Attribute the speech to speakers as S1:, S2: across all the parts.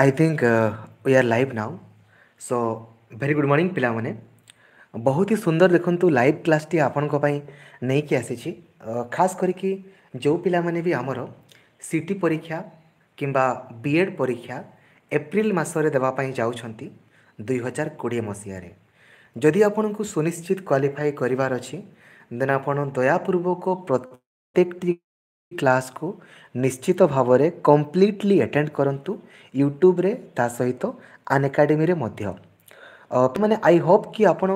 S1: I think we are live now so very good morning ପିଲାମାନେ ବହୁତ ହି ସୁନ୍ଦର ଦେଖନ୍ତୁ ଲାଇଭ୍ କ୍ଲାସ୍ଟି ଆପଣଙ୍କ ପାଇଁ ନେଇକି ଆସିଛି ଖାସ୍ କରିକି ଯେଉଁ ପିଲାମାନେ ବି ଆମର ସି ଟି ପରୀକ୍ଷା କିମ୍ବା ବି ଏଡ଼୍ ପରୀକ୍ଷା ଏପ୍ରିଲ ମାସରେ ଦେବା ପାଇଁ ଯାଉଛନ୍ତି ଦୁଇହଜାର କୋଡ଼ିଏ ମସିହାରେ ଯଦି ଆପଣଙ୍କୁ ସୁନିଶ୍ଚିତ କ୍ୱାଲିଫାଏ କରିବାର ଅଛି ଦେନ୍ ଆପଣ ଦୟାପୂର୍ବକ ପ୍ରତ୍ୟେକଟି କ୍ଲାସ୍କୁ ନିଶ୍ଚିତ ଭାବରେ କମ୍ପ୍ଲିଟଲି ଆଟେଣ୍ଡ କରନ୍ତୁ ୟୁଟ୍ୟୁବରେ ତା ସହିତ ଆନ୍ ଏକାଡେମୀରେ ମଧ୍ୟ ମାନେ ଆଇ ହୋପ୍ କି ଆପଣ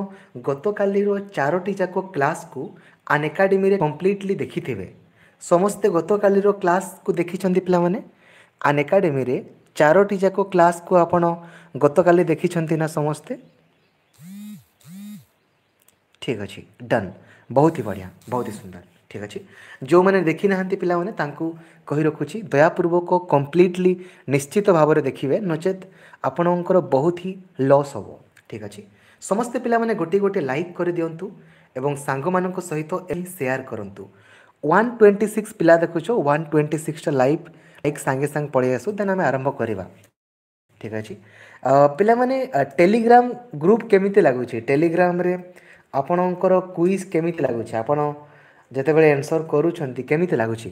S1: ଗତକାଲିର ଚାରୋଟି ଯାକ କ୍ଲାସ୍କୁ ଆନ୍ ଏକାଡେମୀରେ କମ୍ପ୍ଲିଟଲି ଦେଖିଥିବେ ସମସ୍ତେ ଗତକାଲିର କ୍ଲାସ୍କୁ ଦେଖିଛନ୍ତି ପିଲାମାନେ ଆନ୍ ଏକାଡେମୀରେ ଚାରୋଟି ଯାକ କ୍ଲାସ୍କୁ ଆପଣ ଗତକାଲି ଦେଖିଛନ୍ତି ନା ସମସ୍ତେ ଠିକ୍ ଅଛି ଡନ୍ ବହୁତ ହି ବଢ଼ିଆ ବହୁତ ହି ସୁନ୍ଦର ঠিক ଅଛି ଯେଉଁମାନେ ଦେଖିନାହାନ୍ତି ପିଲାମାନେ ତାଙ୍କୁ କହି ରଖୁଛି ଦୟାପୂର୍ବକ କମ୍ପ୍ଲିଟଲି ନିଶ୍ଚିତ ଭାବରେ ଦେଖିବେ ନଚେତ୍ ଆପଣଙ୍କର ବହୁତ ହି ଲସ୍ ହେବ ଠିକ୍ ଅଛି ସମସ୍ତେ ପିଲାମାନେ ଗୋଟିଏ ଗୋଟିଏ ଲାଇକ୍ କରିଦିଅନ୍ତୁ ଏବଂ ସାଙ୍ଗମାନଙ୍କ ସହିତ ଏହି ସେୟାର କରନ୍ତୁ ୱାନ୍ ଟ୍ୱେଣ୍ଟି ସିକ୍ସ ପିଲା ଦେଖୁଛ ୱାନ୍ ଟ୍ୱେଣ୍ଟି ସିକ୍ସଟା ଲାଇଭ୍ ଲାଇକ୍ ସାଙ୍ଗେ ସାଙ୍ଗେ ପଳେଇ ଆସୁ ଦେନ୍ ଆମେ ଆରମ୍ଭ କରିବା ଠିକ୍ ଅଛି ପିଲାମାନେ ଟେଲିଗ୍ରାମ ଗ୍ରୁପ୍ କେମିତି ଲାଗୁଛି ଟେଲିଗ୍ରାମରେ ଆପଣଙ୍କର କୁଇଜ୍ କେମିତି ଲାଗୁଛି ଆପଣ ଯେତେବେଳେ ଏନ୍ସର୍ କରୁଛନ୍ତି କେମିତି ଲାଗୁଛି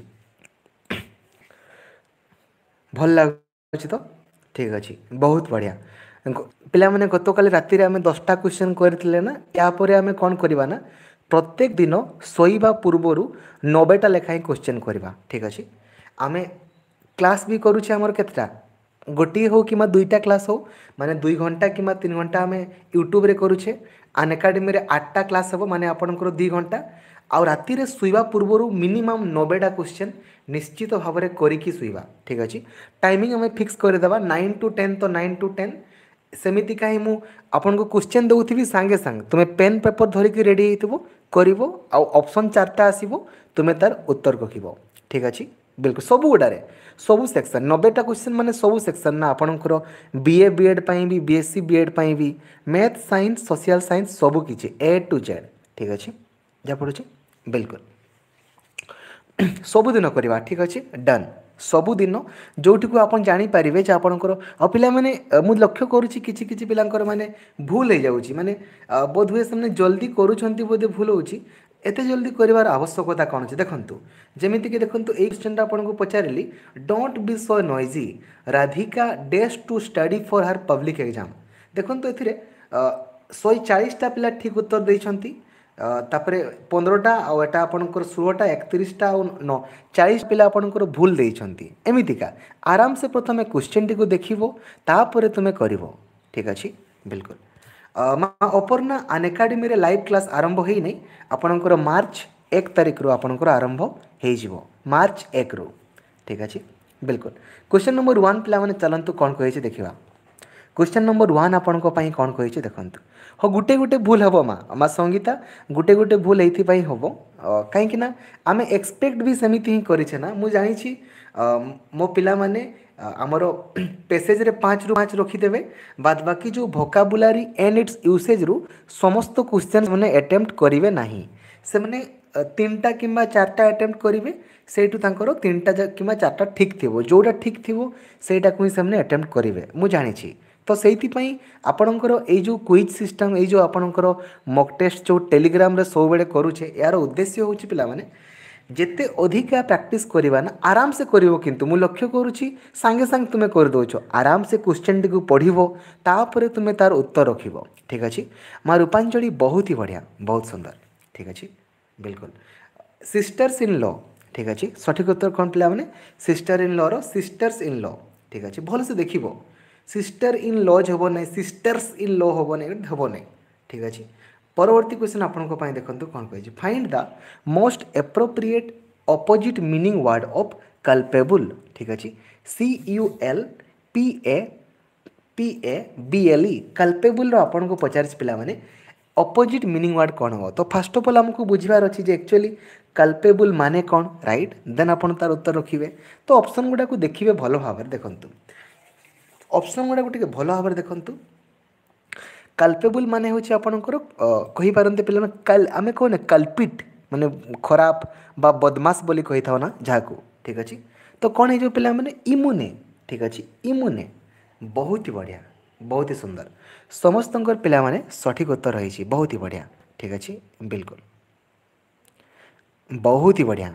S1: ଭଲ ଲାଗୁଛି ତ ଠିକ୍ ଅଛି ବହୁତ ବଢ଼ିଆ ପିଲାମାନେ ଗତକାଲି ରାତିରେ ଆମେ ଦଶଟା କ୍ୱେଶ୍ଚନ୍ କରିଥିଲେ ନା ଏହାପରେ ଆମେ କ'ଣ କରିବା ନା ପ୍ରତ୍ୟେକ ଦିନ ଶୋଇବା ପୂର୍ବରୁ ନବେଟା ଲେଖାଏଁ କ୍ୱେଶ୍ଚନ୍ କରିବା ଠିକ୍ ଅଛି ଆମେ କ୍ଲାସ୍ ବି କରୁଛେ ଆମର କେତେଟା ଗୋଟିଏ ହେଉ କିମ୍ବା ଦୁଇଟା କ୍ଲାସ୍ ହେଉ ମାନେ ଦୁଇ ଘଣ୍ଟା କିମ୍ବା ତିନି ଘଣ୍ଟା ଆମେ ୟୁଟ୍ୟୁବ୍ରେ କରୁଛେ ଆନ୍ ଏକାଡେମୀରେ ଆଠଟା କ୍ଲାସ୍ ହେବ ମାନେ ଆପଣଙ୍କର ଦୁଇ ଘଣ୍ଟା ଆଉ ରାତିରେ ଶୋଇବା ପୂର୍ବରୁ ମିନିମମ୍ ନବେଟା କ୍ୱେଶ୍ଚନ୍ ନିଶ୍ଚିତ ଭାବରେ କରିକି ଶୋଇବା ଠିକ୍ ଅଛି ଟାଇମିଂ ଆମେ ଫିକ୍ସ କରିଦେବା ନାଇନ୍ ଟୁ ଟେନ୍ ତ ନାଇନ୍ ଟୁ ଟେନ୍ ସେମିତି କାହିଁ ମୁଁ ଆପଣଙ୍କୁ କ୍ୱେଶ୍ଚନ୍ ଦେଉଥିବି ସାଙ୍ଗେ ସାଙ୍ଗେ ତୁମେ ପେନ୍ ପେପର୍ ଧରିକି ରେଡ଼ି ହେଇଥିବ କରିବ ଆଉ ଅପସନ୍ ଚାରିଟା ଆସିବ ତୁମେ ତାର ଉତ୍ତର ରଖିବ ଠିକ୍ ଅଛି ବିଲକୁଲ ସବୁଗୁଡ଼ାରେ ସବୁ ସେକ୍ସନ୍ ନବେଟା କ୍ୱେଶ୍ଚନ୍ ମାନେ ସବୁ ସେକ୍ସନ୍ ନା ଆପଣଙ୍କର ବିଏ ବିଏଡ଼୍ ପାଇଁ ବି ବିଏସ୍ସି ବିଏଡ଼୍ ପାଇଁ ବି ମ୍ୟାଥ୍ ସାଇନ୍ସ ସୋସିଆଲ୍ ସାଇନ୍ସ ସବୁ କିଛି ଏ ଟୁ ଜେଡ଼୍ ଠିକ୍ ଅଛି ଯାହା ପଡ଼ୁଛି ବିଲକୁଲ ସବୁଦିନ କରିବା ଠିକ୍ ଅଛି ଡନ୍ ସବୁଦିନ ଯେଉଁଠିକୁ ଆପଣ ଜାଣିପାରିବେ ଯେ ଆପଣଙ୍କର ଆଉ ପିଲାମାନେ ମୁଁ ଲକ୍ଷ୍ୟ କରୁଛି କିଛି କିଛି ପିଲାଙ୍କର ମାନେ ଭୁଲ ହେଇଯାଉଛି ମାନେ ବୋଧହୁଏ ସେମାନେ ଜଲ୍ଦି କରୁଛନ୍ତି ବୋଧେ ଭୁଲ ହେଉଛି ଏତେ ଜଲ୍ଦି କରିବାର ଆବଶ୍ୟକତା କ'ଣ ଅଛି ଦେଖନ୍ତୁ ଯେମିତିକି ଦେଖନ୍ତୁ ଏଇ କ୍ୱେଶ୍ଚନ୍ଟା ଆପଣଙ୍କୁ ପଚାରିଲି don't be so noisy Radhika does to study for her public exam ଦେଖନ୍ତୁ ଏଥିରେ ଶହେ ଚାଳିଶଟା ପିଲା ଠିକ୍ ଉତ୍ତର ଦେଇଛନ୍ତି ତାପରେ ପନ୍ଦରଟା ଆଉ ଏଟା ଆପଣଙ୍କର ଷୋହଳଟା ଏକତିରିଶଟା ଆଉ ନଅ ଚାଳିଶ ପିଲା ଆପଣଙ୍କର ଭୁଲ ଦେଇଛନ୍ତି ଏମିତିକା ଆରାମସେ ପ୍ରଥମେ କ୍ୱେଶ୍ଚିନ୍ଟିକୁ ଦେଖିବ ତାପରେ ତୁମେ କରିବ ଠିକ୍ ଅଛି ବିଲକୁଲ ମା ଅପର୍ଣ୍ଣା ଆନ୍ ଏକାଡେମୀରେ ଲାଇଭ୍ କ୍ଲାସ୍ ଆରମ୍ଭ ହେଇନାହିଁ ଆପଣଙ୍କର ମାର୍ଚ୍ଚ ଏକ ତାରିଖରୁ ଆପଣଙ୍କର ଆରମ୍ଭ ହେଇଯିବ ମାର୍ଚ୍ଚ ଏକରୁ ଠିକ୍ ଅଛି ବିଲକୁଲ କ୍ୱେଶ୍ଚନ୍ ନମ୍ବର ୱାନ୍ ପିଲାମାନେ ଚାଲନ୍ତୁ କ'ଣ କହିଛି ଦେଖିବା କ୍ୱେଶ୍ଚନ୍ ନମ୍ବର ୱାନ୍ ଆପଣଙ୍କ ପାଇଁ କ'ଣ କହିଛି ଦେଖନ୍ତୁ ହଁ ଗୋଟେ ଗୋଟେ ଭୁଲ ହେବ ମା ମା ସଙ୍ଗୀତା ଗୋଟେ ଗୋଟେ ଭୁଲ ଏଇଥିପାଇଁ ହେବ କାହିଁକି ନା ଆମେ ଏକ୍ସପେକ୍ଟ ବି ସେମିତି ହିଁ କରିଛେ ନା ମୁଁ ଜାଣିଛି ମୋ ପିଲାମାନେ ଆମର ପେସେଜ୍ରେ ପାଞ୍ଚରୁ ପାଞ୍ଚ ରଖିଦେବେ ବାଦ୍ ବାକି ଯେଉଁ ଭୋକାବୁଲାରୀ ଏଣ୍ଡ ଇଟ୍ସ ୟୁସେଜ୍ରୁ ସମସ୍ତ କ୍ୱେଶ୍ଚନ୍ ସେମାନେ ଆଟେମ୍ପ୍ଟ କରିବେ ନାହିଁ ସେମାନେ ତିନିଟା କିମ୍ବା ଚାରିଟା ଆଟେମ୍ପ୍ଟ କରିବେ ସେଇଠୁ ତାଙ୍କର ତିନିଟା କିମ୍ବା ଚାରିଟା ଠିକ୍ ଥିବ ଯେଉଁଟା ଠିକ୍ ଥିବ ସେଇଟାକୁ ହିଁ ସେମାନେ ଆଟେମ୍ପ୍ଟ କରିବେ ମୁଁ ଜାଣିଛି তো সেইଥିପାଇଁ ଆପଣଙ୍କର ଏଇ ଯେଉଁ କୁଇଜ୍ ସିଷ୍ଟମ୍ ଏଇ ଯେଉଁ ଆପଣଙ୍କର ମକ୍ ଟେଷ୍ଟ ଯେଉଁ ଟେଲିଗ୍ରାମରେ ସବୁବେଳେ କରୁଛେ ଏହାର ଉଦ୍ଦେଶ୍ୟ ହେଉଛି ପିଲାମାନେ ଯେତେ ଅଧିକା ପ୍ରାକ୍ଟିସ୍ କରିବା ନା ଆରାମସେ କରିବ କିନ୍ତୁ ମୁଁ ଲକ୍ଷ୍ୟ କରୁଛି ସାଙ୍ଗେ ସାଙ୍ଗେ ତୁମେ କରିଦେଉଛ ଆରାମସେ କ୍ୱେଶ୍ଚିନ୍ଟିକୁ ପଢ଼ିବ ତାପରେ ତୁମେ ତାର ଉତ୍ତର ରଖିବ ଠିକ୍ ଅଛି ମା ରୂପାଞ୍ଚଳି ବହୁତ ହି ବଢ଼ିଆ ବହୁତ ସୁନ୍ଦର ଠିକ୍ ଅଛି ବିଲକୁଲ ସିଷ୍ଟର୍ସ ଇନ୍ ଲ ଠିକ୍ ଅଛି ସଠିକ୍ ଉତ୍ତର କ'ଣ ପିଲାମାନେ sister in ଲର sisters in law ଠିକ୍ ଅଛି ଭଲସେ ଦେଖିବ সিস্টার ইন লজ হব না সিস্টর্স ইন ল হব না হব না ঠিক আছে পরবর্তী কোশ্চেন আপনার দেখুন কোণ কে find the most appropriate opposite meaning word of culpable ঠিক আছে C U L P A P A B L E culpable আপনার পচারিছি পিলা মানে অপোজিট মিনিং ওয়ার্ড কোণ হব তো ফার্স্ট অফ অল আমি বুঝবার অছি যে একচুয়ালি কালপেবুল মানে কোণ রাইট দেন আপনার তার উত্তর রখিবে তো অপসন গুড়া দেখবে ভালো ভাবে দেখুন ଅପସନ୍ ଗୁଡ଼ାକୁ ଟିକେ ଭଲ ଭାବରେ ଦେଖନ୍ତୁ କାଲ୍ପେବୁଲ୍ ମାନେ ହେଉଛି ଆପଣଙ୍କର କହିପାରନ୍ତି ପିଲାମାନେ ଆମେ କହୁନା କାଲ୍ପିଟ୍ ମାନେ ଖରାପ ବା ବଦମାସ ବୋଲି କହିଥାଉ ନା ଯାହାକୁ ଠିକ୍ ଅଛି ତ କ'ଣ ହେଇଯିବ ପିଲାମାନେ ଇମୁନେ ଠିକ୍ ଅଛି ଇମୁନେ ବହୁତ ହି ବଢ଼ିଆ ବହୁତ ହି ସୁନ୍ଦର ସମସ୍ତଙ୍କର ପିଲାମାନେ ସଠିକ୍ ଉତ୍ତର ହେଇଛି ବହୁତ ହି ବଢ଼ିଆ ଠିକ୍ ଅଛି ବିଲକୁଲ ବହୁତ ହି ବଢ଼ିଆ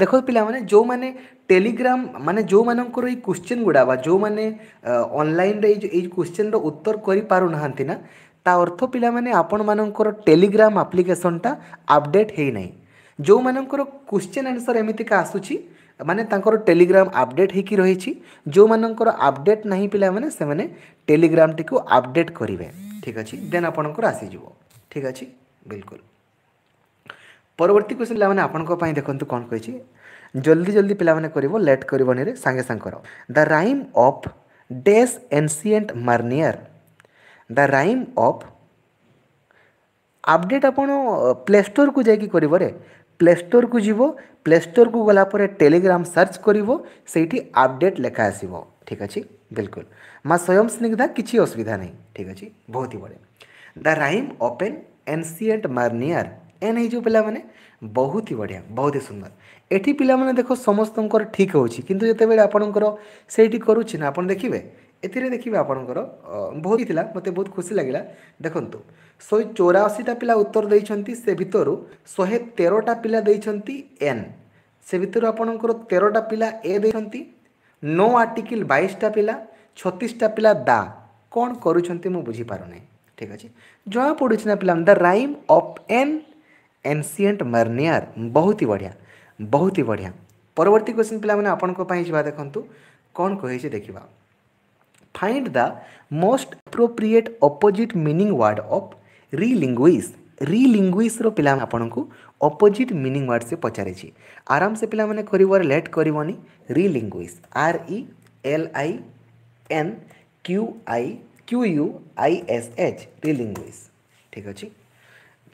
S1: ଦେଖ ପିଲାମାନେ ଯେଉଁମାନେ ଟେଲିଗ୍ରାମ ମାନେ ଯେଉଁମାନଙ୍କର ଏଇ କୋଶ୍ଚିନ୍ ଗୁଡ଼ା ବା ଯେଉଁମାନେ ଅନଲାଇନ୍ରେ ଏଇ ଏଇ କୋଶ୍ଚିନ୍ର ଉତ୍ତର କରିପାରୁନାହାନ୍ତି ନା ତା ଅର୍ଥ ପିଲାମାନେ ଆପଣମାନଙ୍କର ଟେଲିଗ୍ରାମ ଆପ୍ଲିକେସନ୍ଟା ଅପଡ଼େଟ୍ ହେଇନାହିଁ ଯେଉଁମାନଙ୍କର କୋଶ୍ଚିନ୍ ଆନ୍ସର୍ ଏମିତିକା ଆସୁଛି ମାନେ ତାଙ୍କର ଟେଲିଗ୍ରାମ ଅପଡ଼େଟ୍ ହେଇକି ରହିଛି ଯେଉଁମାନଙ୍କର ଅପଡ଼େଟ୍ ନାହିଁ ପିଲାମାନେ ସେମାନେ ଟେଲିଗ୍ରାମଟିକୁ ଅପଡ଼େଟ୍ କରିବେ ଠିକ୍ ଅଛି ଦେନ୍ ଆପଣଙ୍କର ଆସିଯିବ ଠିକ୍ ଅଛି ବିଲକୁଲ ପରବର୍ତ୍ତୀ क्वेश्चन पे ଆପଣଙ୍କ देखते कौन କ'ଣ जल्दी ଜଲ୍ଦି ଜଲ୍ଦି ପିଲାମାନେ କରିବ ଲେଟ୍ କରିବନିରେ ସାଙ୍ଗେ ସାଙ୍ଗେ କର the rime of the ancient mariner the update आपण प्ले स्टोर को जाकि करे प्ले स्टोर को जीव प्ले स्टोर को गला टेलीग्राम सर्च कर अपडेट लेखा आसो ठीक अच्छे बिल्कुल माँ स्वयं स्निग्धा किसी असुविधा नहीं ठीक अच्छे बहुत ही बढ़िया the rime of ancient mariner N ହେଇଯିବ ପିଲାମାନେ ବହୁତ ହି ବଢ଼ିଆ ବହୁତ ହି ସୁନ୍ଦର ଏଠି ପିଲାମାନେ ଦେଖ ସମସ୍ତଙ୍କର ଠିକ୍ ହେଉଛି କିନ୍ତୁ ଯେତେବେଳେ ଆପଣଙ୍କର ସେଇଠି କରୁଛି ନା ଆପଣ ଦେଖିବେ ଏଥିରେ ଦେଖିବେ ଆପଣଙ୍କର ବହୁତ ଥିଲା ମୋତେ ବହୁତ ଖୁସି ଲାଗିଲା ଦେଖନ୍ତୁ ଶହେ ଚଉରାଅଶୀଟା ପିଲା ଉତ୍ତର ଦେଇଛନ୍ତି ସେ ଭିତରୁ ଶହେ ତେରଟା ପିଲା ଦେଇଛନ୍ତି ଏନ୍ ସେ ଭିତରୁ ଆପଣଙ୍କର ତେରଟା ପିଲା ଏ ଦେଇଛନ୍ତି ନଅ ଆର୍ଟିକିଲ୍ ବାଇଶଟା ପିଲା ଛତିଶଟା ପିଲା ଦା କ'ଣ କରୁଛନ୍ତି ମୁଁ ବୁଝିପାରୁନାହିଁ ଠିକ୍ ଅଛି ଜଣାପଡ଼ୁଛି ନା ପିଲାମାନେ the rime of an ancient mariner बहुत ही बढ़िया बहुत ही बढ़िया परवर्ती क्वेश्चन पे आपण देख कौन कही देखा find the most appropriate opposite meaning word of relinquish relinquish पे आपको अपोजिट मिनिंग वार्ड से पचारे आराम से पे कर लेट करनी relinquish R E L I N Q I Q U I S H relinquish ठीक अच्छे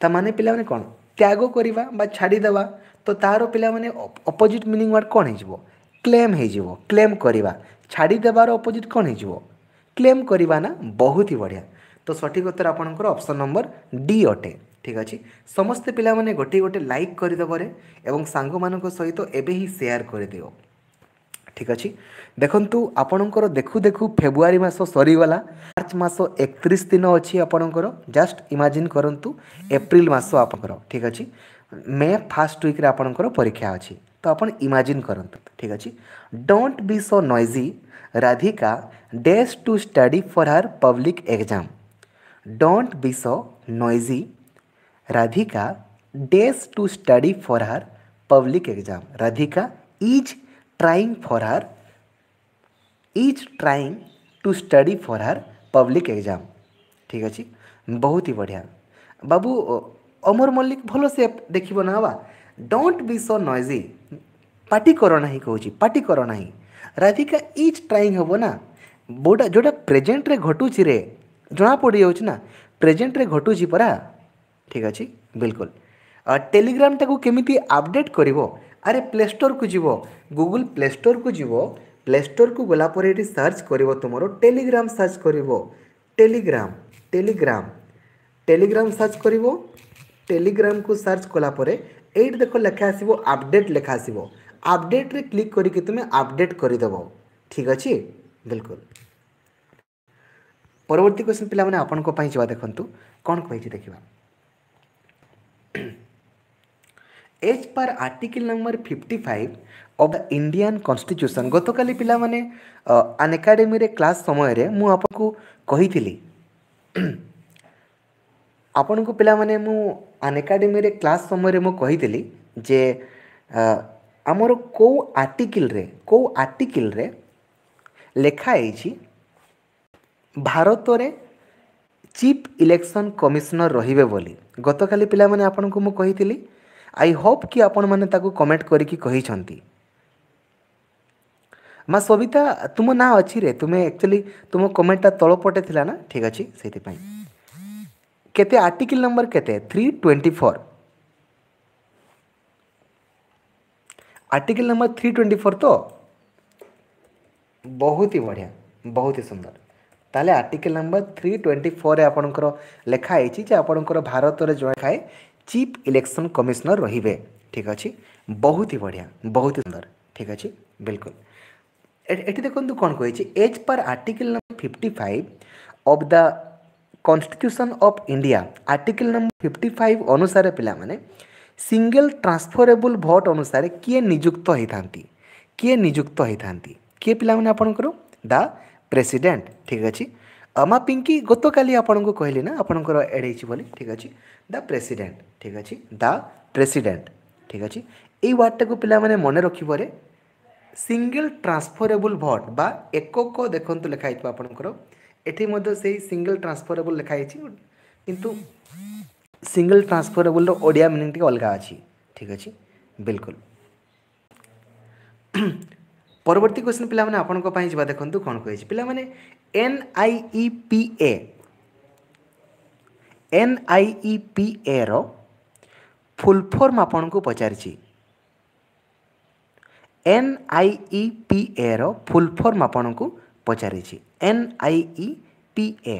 S1: ता पे कौन ତ୍ୟାଗ କରିବା ବା ଛାଡ଼ିଦେବା ତ ତା'ର ପିଲାମାନେ ଅପୋଜିଟ୍ ମିନିଂ ୱାର୍ଡ଼ କ'ଣ ହେଇଯିବ କ୍ଲେମ୍ ହେଇଯିବ କ୍ଲେମ୍ କରିବା ଛାଡ଼ିଦେବାର ଅପୋଜିଟ୍ କ'ଣ ହେଇଯିବ କ୍ଲେମ୍ କରିବା ନା ବହୁତ ହି ବଢ଼ିଆ ତ ସଠିକ୍ ଉତ୍ତର ଆପଣଙ୍କର ଅପସନ୍ ନମ୍ବର ଡି ଅଟେ ଠିକ୍ ଅଛି ସମସ୍ତେ ପିଲାମାନେ ଗୋଟିଏ ଗୋଟିଏ ଲାଇକ୍ କରିଦେବରେ ଏବଂ ସାଙ୍ଗମାନଙ୍କ ସହିତ ଏବେ ହିଁ ସେୟାର କରିଦିଅ ঠিক ଅଛି ଦେଖନ୍ତୁ ଆପଣଙ୍କର ଦେଖୁ ଦେଖୁ ଫେବୃଆରୀ ମାସ ସରିଗଲା ମାର୍ଚ୍ଚ ମାସ ଏକତିରିଶ ଦିନ ଅଛି ଆପଣଙ୍କର ଜଷ୍ଟ ଇମାଜିନ୍ କରନ୍ତୁ ଏପ୍ରିଲ ମାସ ଆପଣଙ୍କର ଠିକ୍ ଅଛି ମେ ଫାର୍ଷ୍ଟ ୱିକ୍ରେ ଆପଣଙ୍କର ପରୀକ୍ଷା ଅଛି ତ ଆପଣ ଇମାଜିନ୍ କରନ୍ତୁ ଠିକ୍ ଅଛି don't be so noisy Radhika does to study for her public exam don't be so noisy Radhika does to study for her public exam Radhika is trying for her is trying to study for her public exam ठीक अच्छे बहुत ही बढ़िया बाबू अमर मल्लिक भल से देखो ना बा don't be so noisy party करो ना कौच पार्टी करो ना राधिका इज ट्राइंग हम ना बोटा जोटा प्रेजेन्ट रे घटू रे जना पड़ जा ना रे घटुची परा ठीक अच्छे बिल्कुल टेलीग्राम टाक केमी अपडेट कर अरे प्ले स्टोर को जीव गूगल प्ले स्टोर को जीव प्ले स्टोर को गलापर ये सर्च कर तुम टेलीग्राम सर्च कर टेलीग्राम टेलीग्राम टेलीग्राम सर्च कर टेलीग्राम को सर्च कला ये देख लेखा आसो अपडेट लेखा आसो अपडेट रे क्लिक करके तुम अपडेट करदेव ठीक अच्छे बिल्कुल परवर्ती क्वेश्चन पे आपण जवा देखु कौन कही देखा as per article number fifty five of Indian constitution ଗତକାଲି ପିଲାମାନେ ଆନ୍ ଏକାଡେମୀରେ କ୍ଲାସ୍ ସମୟରେ ମୁଁ ଆପଣଙ୍କୁ କହିଥିଲି ଆପଣଙ୍କୁ ପିଲାମାନେ ମୁଁ ଆନ୍ ଏକାଡେମୀରେ କ୍ଲାସ୍ ସମୟରେ ମୁଁ କହିଥିଲି ଯେ ଆମର କେଉଁ ଆର୍ଟିକିଲ୍ରେ କେଉଁ ଆର୍ଟିକିଲ୍ରେ ଲେଖା ହେଇଛି ଭାରତରେ ଚିଫ୍ ଇଲେକ୍ସନ୍ କମିଶନର୍ ରହିବେ ବୋଲି ଗତକାଲି ପିଲାମାନେ ଆପଣଙ୍କୁ ମୁଁ କହିଥିଲି आई होप कि आपण मैंने कमेंट करा सबिता तुम ना अच्छी रे तुम्हें एक्चुअली तुम कमेंटा तलपटे थी ना ठीक अच्छे से केते आर्टिकल नंबर के three twenty four article number three twenty four तो बहुत ही बढ़िया बहुत ही सुंदर ताले article number three twenty four आपणकर लिखाही आपण भारत जो खाए ଚିଫ୍ ଇଲେକ୍ସନ୍ କମିଶନର୍ ରହିବେ ଠିକ୍ ଅଛି ବହୁତ ହି ବଢ଼ିଆ ବହୁତ ସୁନ୍ଦର ଠିକ୍ ଅଛି ବିଲକୁଲ ଏଠି ଦେଖନ୍ତୁ କ'ଣ କହିଛି as per article number fifty five of the constitution of India article number fifty five ଅନୁସାରେ ପିଲାମାନେ ସିଙ୍ଗଲ୍ ଟ୍ରାନ୍ସଫରେବୁଲ୍ ଭୋଟ୍ ଅନୁସାରେ କିଏ ନିଯୁକ୍ତ ହୋଇଥାନ୍ତି କିଏ ନିଯୁକ୍ତ ହୋଇଥାନ୍ତି କିଏ ପିଲାମାନେ ଆପଣଙ୍କର ଦ ପ୍ରେସିଡେଣ୍ଟ ଠିକ୍ ଅଛି আমা পিঙ্কি গতকালি আপনার কহিলি না আপনার এড হয়েছি বলে ঠিক আছে দ্য প্রেসিডেন্ট ঠিক আছে দ্য প্রেসিডেন্ট ঠিক আছে এই ওয়ার্ডটাকে মানে মনে রাখবরে সিঙ্গল ট্রান্সফরেবল ভোট বা একক দেখন্তু লেখা হয়েছে আপনার এটি মধ্যে সেই সিঙ্গল ট্রান্সফরেবল লেখা হয়েছে কিন্তু সিঙ্গল ট্রান্সফরেবল ওড়িয়া মিনিং টিকে অলগা আছে ঠিক আছে বিলকুল পরবর্তী কোশ্চিন পিলা মানে আপনার যা দেখুন কোণ পিলা মানে N I E P A N आई इ पି ଏର ଫୁଲ୍ ଫର୍ମ ଆପଣଙ୍କୁ ପଚାରିଛି ଏନ୍ ଆଇ ଇ ପି ଏର ଫୁଲ୍ ଫର୍ମ ଆପଣଙ୍କୁ ପଚାରିଛି N I E P A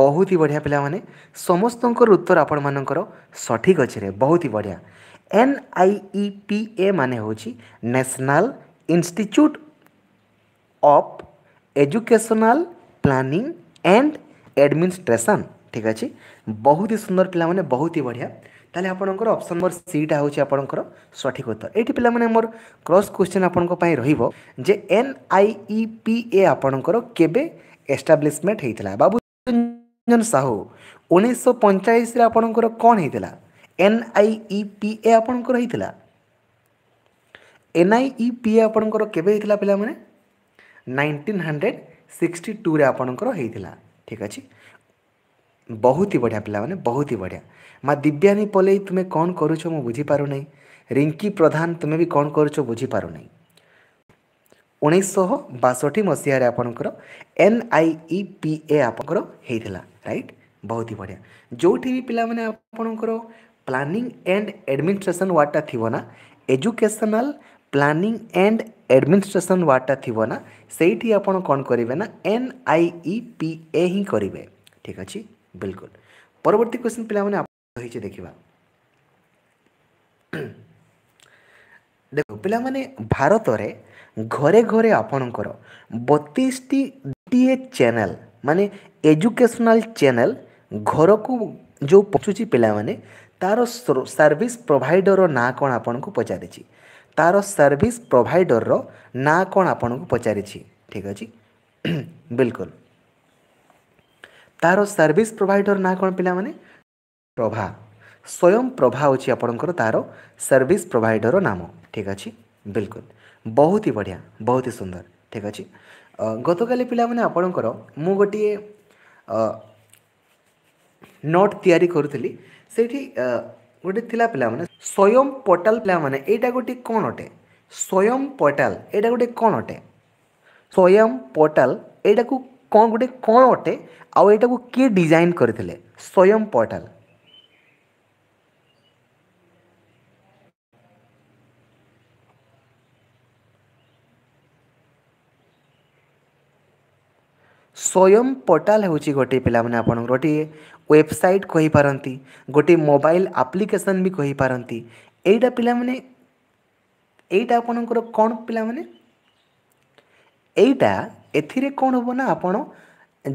S1: ବହୁତ ହି ବଢ଼ିଆ ପିଲାମାନେ ସମସ୍ତଙ୍କର ଉତ୍ତର ଆପଣମାନଙ୍କର ସଠିକ୍ ଅଛିରେ ବହୁତ ହି ବଢ଼ିଆ N I E P A ମାନେ ହେଉଛି national institute of educational planning and administration ଠିକ୍ ଅଛି ବହୁତ ହି ସୁନ୍ଦର ପିଲାମାନେ ବହୁତ ହି ବଢ଼ିଆ ତାହେଲେ ଆପଣଙ୍କର ଅପସନ୍ ନମ୍ବର ସିଟା ହେଉଛି ଆପଣଙ୍କର ସଠିକ୍ ଉତ୍ତର ଏଇଠି ପିଲାମାନେ ମୋର କ୍ରସ୍ କ୍ୱେଶ୍ଚିନ୍ ଆପଣଙ୍କ ପାଇଁ ରହିବ ଯେ N I E P A ଆପଣଙ୍କର କେବେ ଏଷ୍ଟାବ୍ଲିଶମେଣ୍ଟ ହେଇଥିଲା ବାବୁ ନିରଞ୍ଜନ ସାହୁ ଉଣେଇଶହ ପଞ୍ଚାଳିଶରେ ଆପଣଙ୍କର କ'ଣ ହେଇଥିଲା ଏନ୍ଆଇଇପିଏ ଆପଣଙ୍କର ହେଇଥିଲା ଏନ୍ଆଇଇପିଏ ଆପଣଙ୍କର କେବେ ହେଇଥିଲା ପିଲାମାନେ ନାଇଣ୍ଟିନ୍ ହଣ୍ଡ୍ରେଡ଼ ସିକ୍ସଟି ଟୁରେ ଆପଣଙ୍କର ହେଇଥିଲା ଠିକ୍ ଅଛି ବହୁତ ହି ବଢ଼ିଆ ପିଲାମାନେ ବହୁତ ହି ବଢ଼ିଆ ମା ଦିବ୍ୟାନୀ ପଲେଇ ତୁମେ କ'ଣ କରୁଛ ମୁଁ ବୁଝିପାରୁନାହିଁ ରିଙ୍କି ପ୍ରଧାନ ତୁମେ ବି କ'ଣ କରୁଛ ବୁଝିପାରୁନାହିଁ ଉଣେଇଶହ ବାଷଠି ମସିହାରେ ଆପଣଙ୍କର N I E P A ଆପଣଙ୍କର ହେଇଥିଲା ରାଇଟ୍ ବହୁତ ହି ବଢ଼ିଆ ଯେଉଁଠି ବି ପିଲାମାନେ ଆପଣଙ୍କର ପ୍ଲାନିଂ ଆଣ୍ଡ ଆଡ଼ମିନିଷ୍ଟ୍ରେସନ୍ ୱାର୍ଡ଼ଟା ଥିବ ନା ଏଜୁକେସନାଲ୍ ପ୍ଲାନିଂ ଆଣ୍ଡ ଆଡ଼ମିନିଷ୍ଟ୍ରେସନ୍ ୱାର୍ଡ଼ଟା ଥିବ ନା ସେଇଠି ଆପଣ କ'ଣ କରିବେ ନା N I E P A ହିଁ କରିବେ ଠିକ୍ ଅଛି ବିଲକୁଲ ପରବର୍ତ୍ତୀ କ୍ୱେଶ୍ଚିନ୍ ପିଲାମାନେ ହେଇଛି ଦେଖିବା ଦେଖ ପିଲାମାନେ ଭାରତରେ ଘରେ ଘରେ ଆପଣଙ୍କର ବତିଶଟି ଗୋଟିଏ ଚ୍ୟାନେଲ୍ ମାନେ ଏଜୁକେସନାଲ୍ ଚ୍ୟାନେଲ୍ ଘରକୁ ଯେଉଁ ପହଞ୍ଚୁଛି ପିଲାମାନେ ତା'ର ସର୍ଭିସ୍ ପ୍ରୋଭାଇଡ଼ର୍ର ନାଁ କ'ଣ ଆପଣଙ୍କୁ ପଚାରିଛି ତା'ର ସର୍ଭିସ୍ ପ୍ରୋଭାଇଡ଼ର୍ର ନାଁ କ'ଣ ଆପଣଙ୍କୁ ପଚାରିଛି ଠିକ୍ ଅଛି ବିଲକୁଲ ତା'ର ସର୍ଭିସ୍ ପ୍ରୋଭାଇଡ଼ର୍ ନାଁ କ'ଣ ପିଲାମାନେ ପ୍ରଭା ସ୍ୱୟଂ ପ୍ରଭା ହେଉଛି ଆପଣଙ୍କର ତା'ର ସର୍ଭିସ୍ ପ୍ରୋଭାଇଡ଼ର୍ର ନାମ ଠିକ୍ ଅଛି ବିଲକୁଲ ବହୁତ ହି ବଢ଼ିଆ ବହୁତ ହି ସୁନ୍ଦର ଠିକ୍ ଅଛି ଗତକାଲି ପିଲାମାନେ ଆପଣଙ୍କର ମୁଁ ଗୋଟିଏ ନୋଟ୍ ତିଆରି କରୁଥିଲି ସେଇଠି ଗୋଟେ ଥିଲା ପିଲାମାନେ ସ୍ୱୟଂ ପୋର୍ଟାଲ୍ ପିଲାମାନେ ଏଇଟା ଗୋଟିଏ କ'ଣ ଅଟେ ସ୍ୱୟଂ ପୋର୍ଟାଲ୍ ଏଇଟା ଗୋଟେ କ'ଣ ଅଟେ ସ୍ୱୟଂ ପୋର୍ଟାଲ୍ ଏଇଟାକୁ କ'ଣ ଗୋଟେ କ'ଣ ଅଟେ ଆଉ ଏଇଟାକୁ କିଏ ଡିଜାଇନ୍ କରିଥିଲେ ସ୍ୱୟଂ ପୋର୍ଟାଲ୍ ସ୍ୱୟଂ ପୋର୍ଟାଲ୍ ହେଉଛି ଗୋଟିଏ ପିଲାମାନେ ଆପଣ ଗୋଟିଏ ୱେବସାଇଟ୍ କହିପାରନ୍ତି ଗୋଟିଏ ମୋବାଇଲ୍ ଆପ୍ଲିକେସନ୍ ବି କହିପାରନ୍ତି ଏଇଟା ପିଲାମାନେ ଏଇଟା ଆପଣଙ୍କର କ'ଣ ପିଲାମାନେ ଏଇଟା ଏଥିରେ କ'ଣ ହେବ ନା ଆପଣ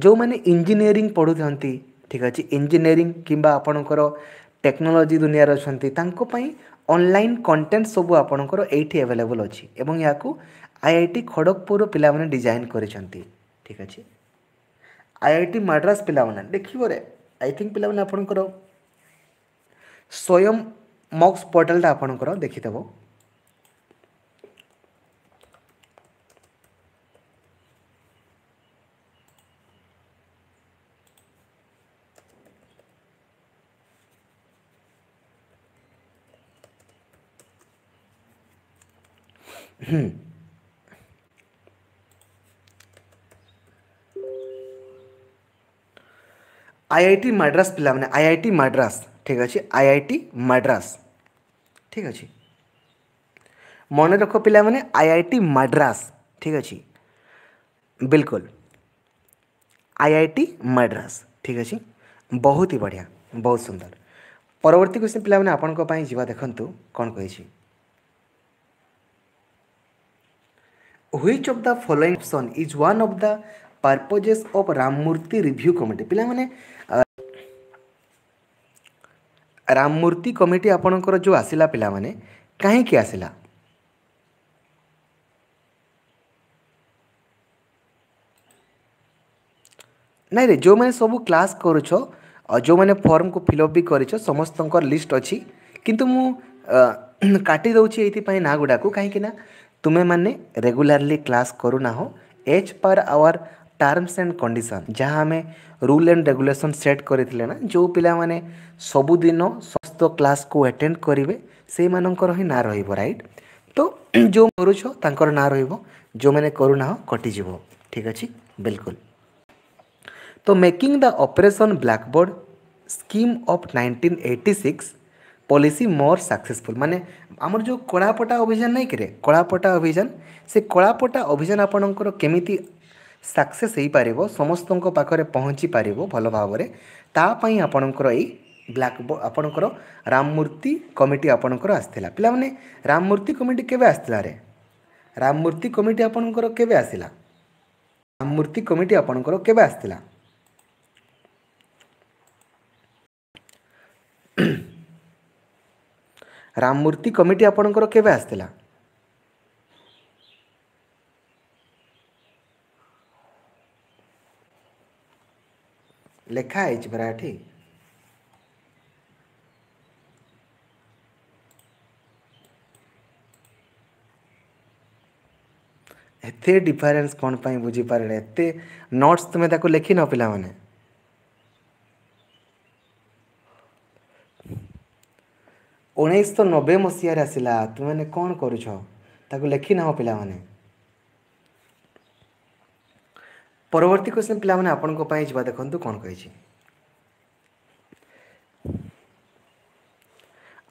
S1: ଯେଉଁମାନେ ଇଞ୍ଜିନିୟରିଂ ପଢ଼ୁଛନ୍ତି ଠିକ୍ ଅଛି ଇଞ୍ଜିନିୟରିଂ କିମ୍ବା ଆପଣଙ୍କର ଟେକ୍ନୋଲୋଜି ଦୁନିଆରେ ଅଛନ୍ତି ତାଙ୍କ ପାଇଁ ଅନଲାଇନ୍ କଣ୍ଟେଣ୍ଟ ସବୁ ଆପଣଙ୍କର ଏଇଠି ଆଭେଲେବଲ୍ ଅଛି ଏବଂ ଏହାକୁ ଆଇ ଆଇ ଟି ଖଡ଼ଗପୁରର ପିଲାମାନେ ଡିଜାଇନ୍ କରିଛନ୍ତି ଠିକ୍ ଅଛି ଆଇଆଇଟି ମାଡ୍ରାସ ପିଲାମାନେ ଦେଖିବରେ ଆଇ ଥିଙ୍କ ପିଲାମାନେ ଆପଣଙ୍କର ସ୍ୱୟଂ ମକ୍ସ ପୋର୍ଟାଲଟା ଆପଣଙ୍କର ଦେଖିଦେବ Hmm. आईआईटी मद्रास पे टी मद्रास ठीक अच्छे आई आई टी मद्रास ठीक अच्छे मन रख पे आई आई टी मद्रास ठीक अच्छे बिल्कुल टी मद्रास ठीक अच्छे बहुत ही बढ़िया बहुत सुंदर परवर्त क्वेश्चन पे आपं जावा कौन कही which the following of the purposes of Ramamurti review committee पे राममूर्ति कमिटी आपणकर जो आसला पाने कहीं आसला नहीं रे जो मैंने सब क्लास कर जो मैंने फॉर्म को फिलअप भी कर समस्त लिस्ट अच्छी किंतु मु काटिदे ये ना गुड़ाक कहीं तुम्हें रेगुलाली क्लास करूना हो H per hour terms and condition যা আমি রুল আন্ড রেগুলেসন সেট করে না যে পিলামানে সবুদিন সমস্ত ক্লাসকে আটেন্ড করবে সেই মানকর হি না রহব রাইট তো যে করুছ তাঁর না রহব যে করুনা কটিযোগ ঠিক আছে বিলকুল तो making the operation blackboard scheme of 1986 policy more successful माने आमर जो कड़ापटा अभियान नहीं करे कड़ापटा अभियान से कड़ापटा अभियान आपणकर केमी ସକ୍ସେସ୍ ହୋଇପାରିବ ସମସ୍ତଙ୍କ ପାଖରେ ପହଞ୍ଚି ପାରିବ ଭଲ ଭାବରେ ତା ପାଇଁ ଆପଣଙ୍କର ଏଇ ବ୍ଲାକ୍ ଆପଣଙ୍କର ରାମମୂର୍ତ୍ତି କମିଟି ଆପଣଙ୍କର ଆସିଥିଲା ପିଲାମାନେ ରାମମୂର୍ତ୍ତି କମିଟି କେବେ ଆସିଥିଲା ରେ ରାମମୂର୍ତ୍ତି କମିଟି ଆପଣଙ୍କର କେବେ ଆସିଲା ରାମମୂର୍ତ୍ତି କମିଟି ଆପଣଙ୍କର କେବେ ଆସିଥିଲା ରାମମୂର୍ତ୍ତି କମିଟି ଆପଣଙ୍କର କେବେ ଆସିଥିଲା लेखाई पा ये एत डिफरेंस कौन पर बुझीपारे एत नोट्स तुम्हें लेखि न पा मैंने उन्नीस नबे मसीह आसला तुमने कौन करुच न लेखि ना पाने ପରବର୍ତ୍ତୀ କ୍ୱେଶ୍ଚିନ୍ ପିଲାମାନେ ଆପଣଙ୍କ ପାଇଁ ଯିବା ଦେଖନ୍ତୁ କ'ଣ କହିଛି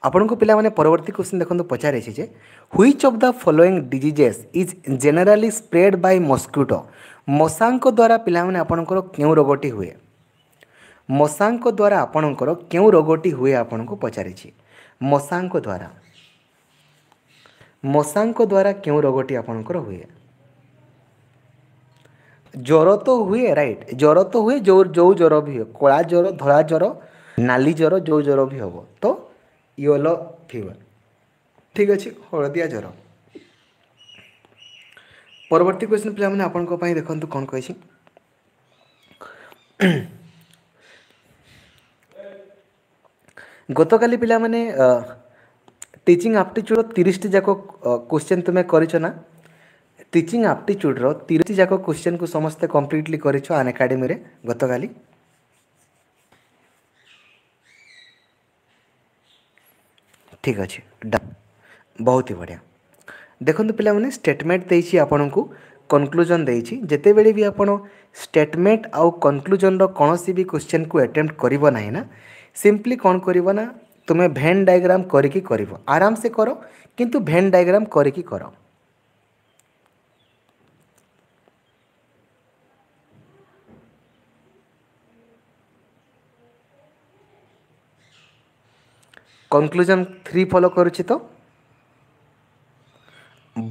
S1: ଆପଣଙ୍କୁ ପିଲାମାନେ ପରବର୍ତ୍ତୀ କ୍ୱେଶ୍ଚିନ୍ ଦେଖନ୍ତୁ ପଚାରିଛି ଯେ which of the following diseases is generally spread by mosquito ମଶାଙ୍କ ଦ୍ୱାରା ପିଲାମାନେ ଆପଣଙ୍କର କେଉଁ ରୋଗଟି ହୁଏ ମଶାଙ୍କ ଦ୍ୱାରା ଆପଣଙ୍କର କେଉଁ ରୋଗଟି ହୁଏ ଆପଣଙ୍କୁ ପଚାରିଛି ମଶାଙ୍କ ଦ୍ୱାରା ମଶାଙ୍କ ଦ୍ୱାରା କେଉଁ ରୋଗଟି ଆପଣଙ୍କର ହୁଏ ଜ୍ୱର ତ ହୁଏ ରାଇଟ୍ ଜ୍ୱର ତ ହୁଏ ଯେଉଁ ଯେଉଁ ଜ୍ୱର ବି ହୁଏ କଳା ଜ୍ୱର ଧଳା ଜ୍ୱର ନାଲି ଜ୍ୱର ଯେଉଁ ଜ୍ୱର ବି ହେବ ତ ୟେଲୋ ଫିଭର ଠିକ୍ ଅଛି ହଳଦିଆ ଜ୍ୱର ପରବର୍ତ୍ତୀ କ୍ୱେଶ୍ଚିନ୍ ପିଲାମାନେ ଆପଣଙ୍କ ପାଇଁ ଦେଖନ୍ତୁ କ'ଣ କହିଛି ଗତକାଲି ପିଲାମାନେ ଟିଚିଂ ଆପ୍ଟିଚ୍ୟୁଡ଼୍ର ତିରିଶଟି ଯାକ କୋଶ୍ଚିନ୍ ତୁମେ କରିଛ ନା টিচিং ଆପ୍ଟିଚ୍ୟୁଡ଼୍ର ତିରିଶଟି ଯାକ କୋଶ୍ଚିନ୍କୁ ସମସ୍ତେ କମ୍ପ୍ଲିଟଲି କରିଛ ଆନ୍ ଏକାଡେମୀରେ ଗତକାଲି ଠିକ୍ ଅଛି ବହୁତ ହି ବଢ଼ିଆ ଦେଖନ୍ତୁ ପିଲାମାନେ ଷ୍ଟେଟମେଣ୍ଟ ଦେଇଛି ଆପଣଙ୍କୁ କନକ୍ଲୁଜନ୍ ଦେଇଛି ଯେତେବେଳେ ବି ଆପଣ ଷ୍ଟେଟମେଣ୍ଟ ଆଉ କନକ୍ଲୁଜନ୍ର କୌଣସି ବି କୋଶ୍ଚିନ୍କୁ ଆଟେମ୍ପ୍ଟ କରିବ ନାହିଁ ନା ସିମ୍ପଲି କ'ଣ କରିବ ନା ତୁମେ ଭେନ୍ ଡାଇଗ୍ରାମ୍ କରିକି କରିବ ଆରାମସେ କର କିନ୍ତୁ ଭେନ୍ ଡାଇଗ୍ରାମ୍ କରିକି କର कंक्लूजन थ्री फॉलो करुच्छे तो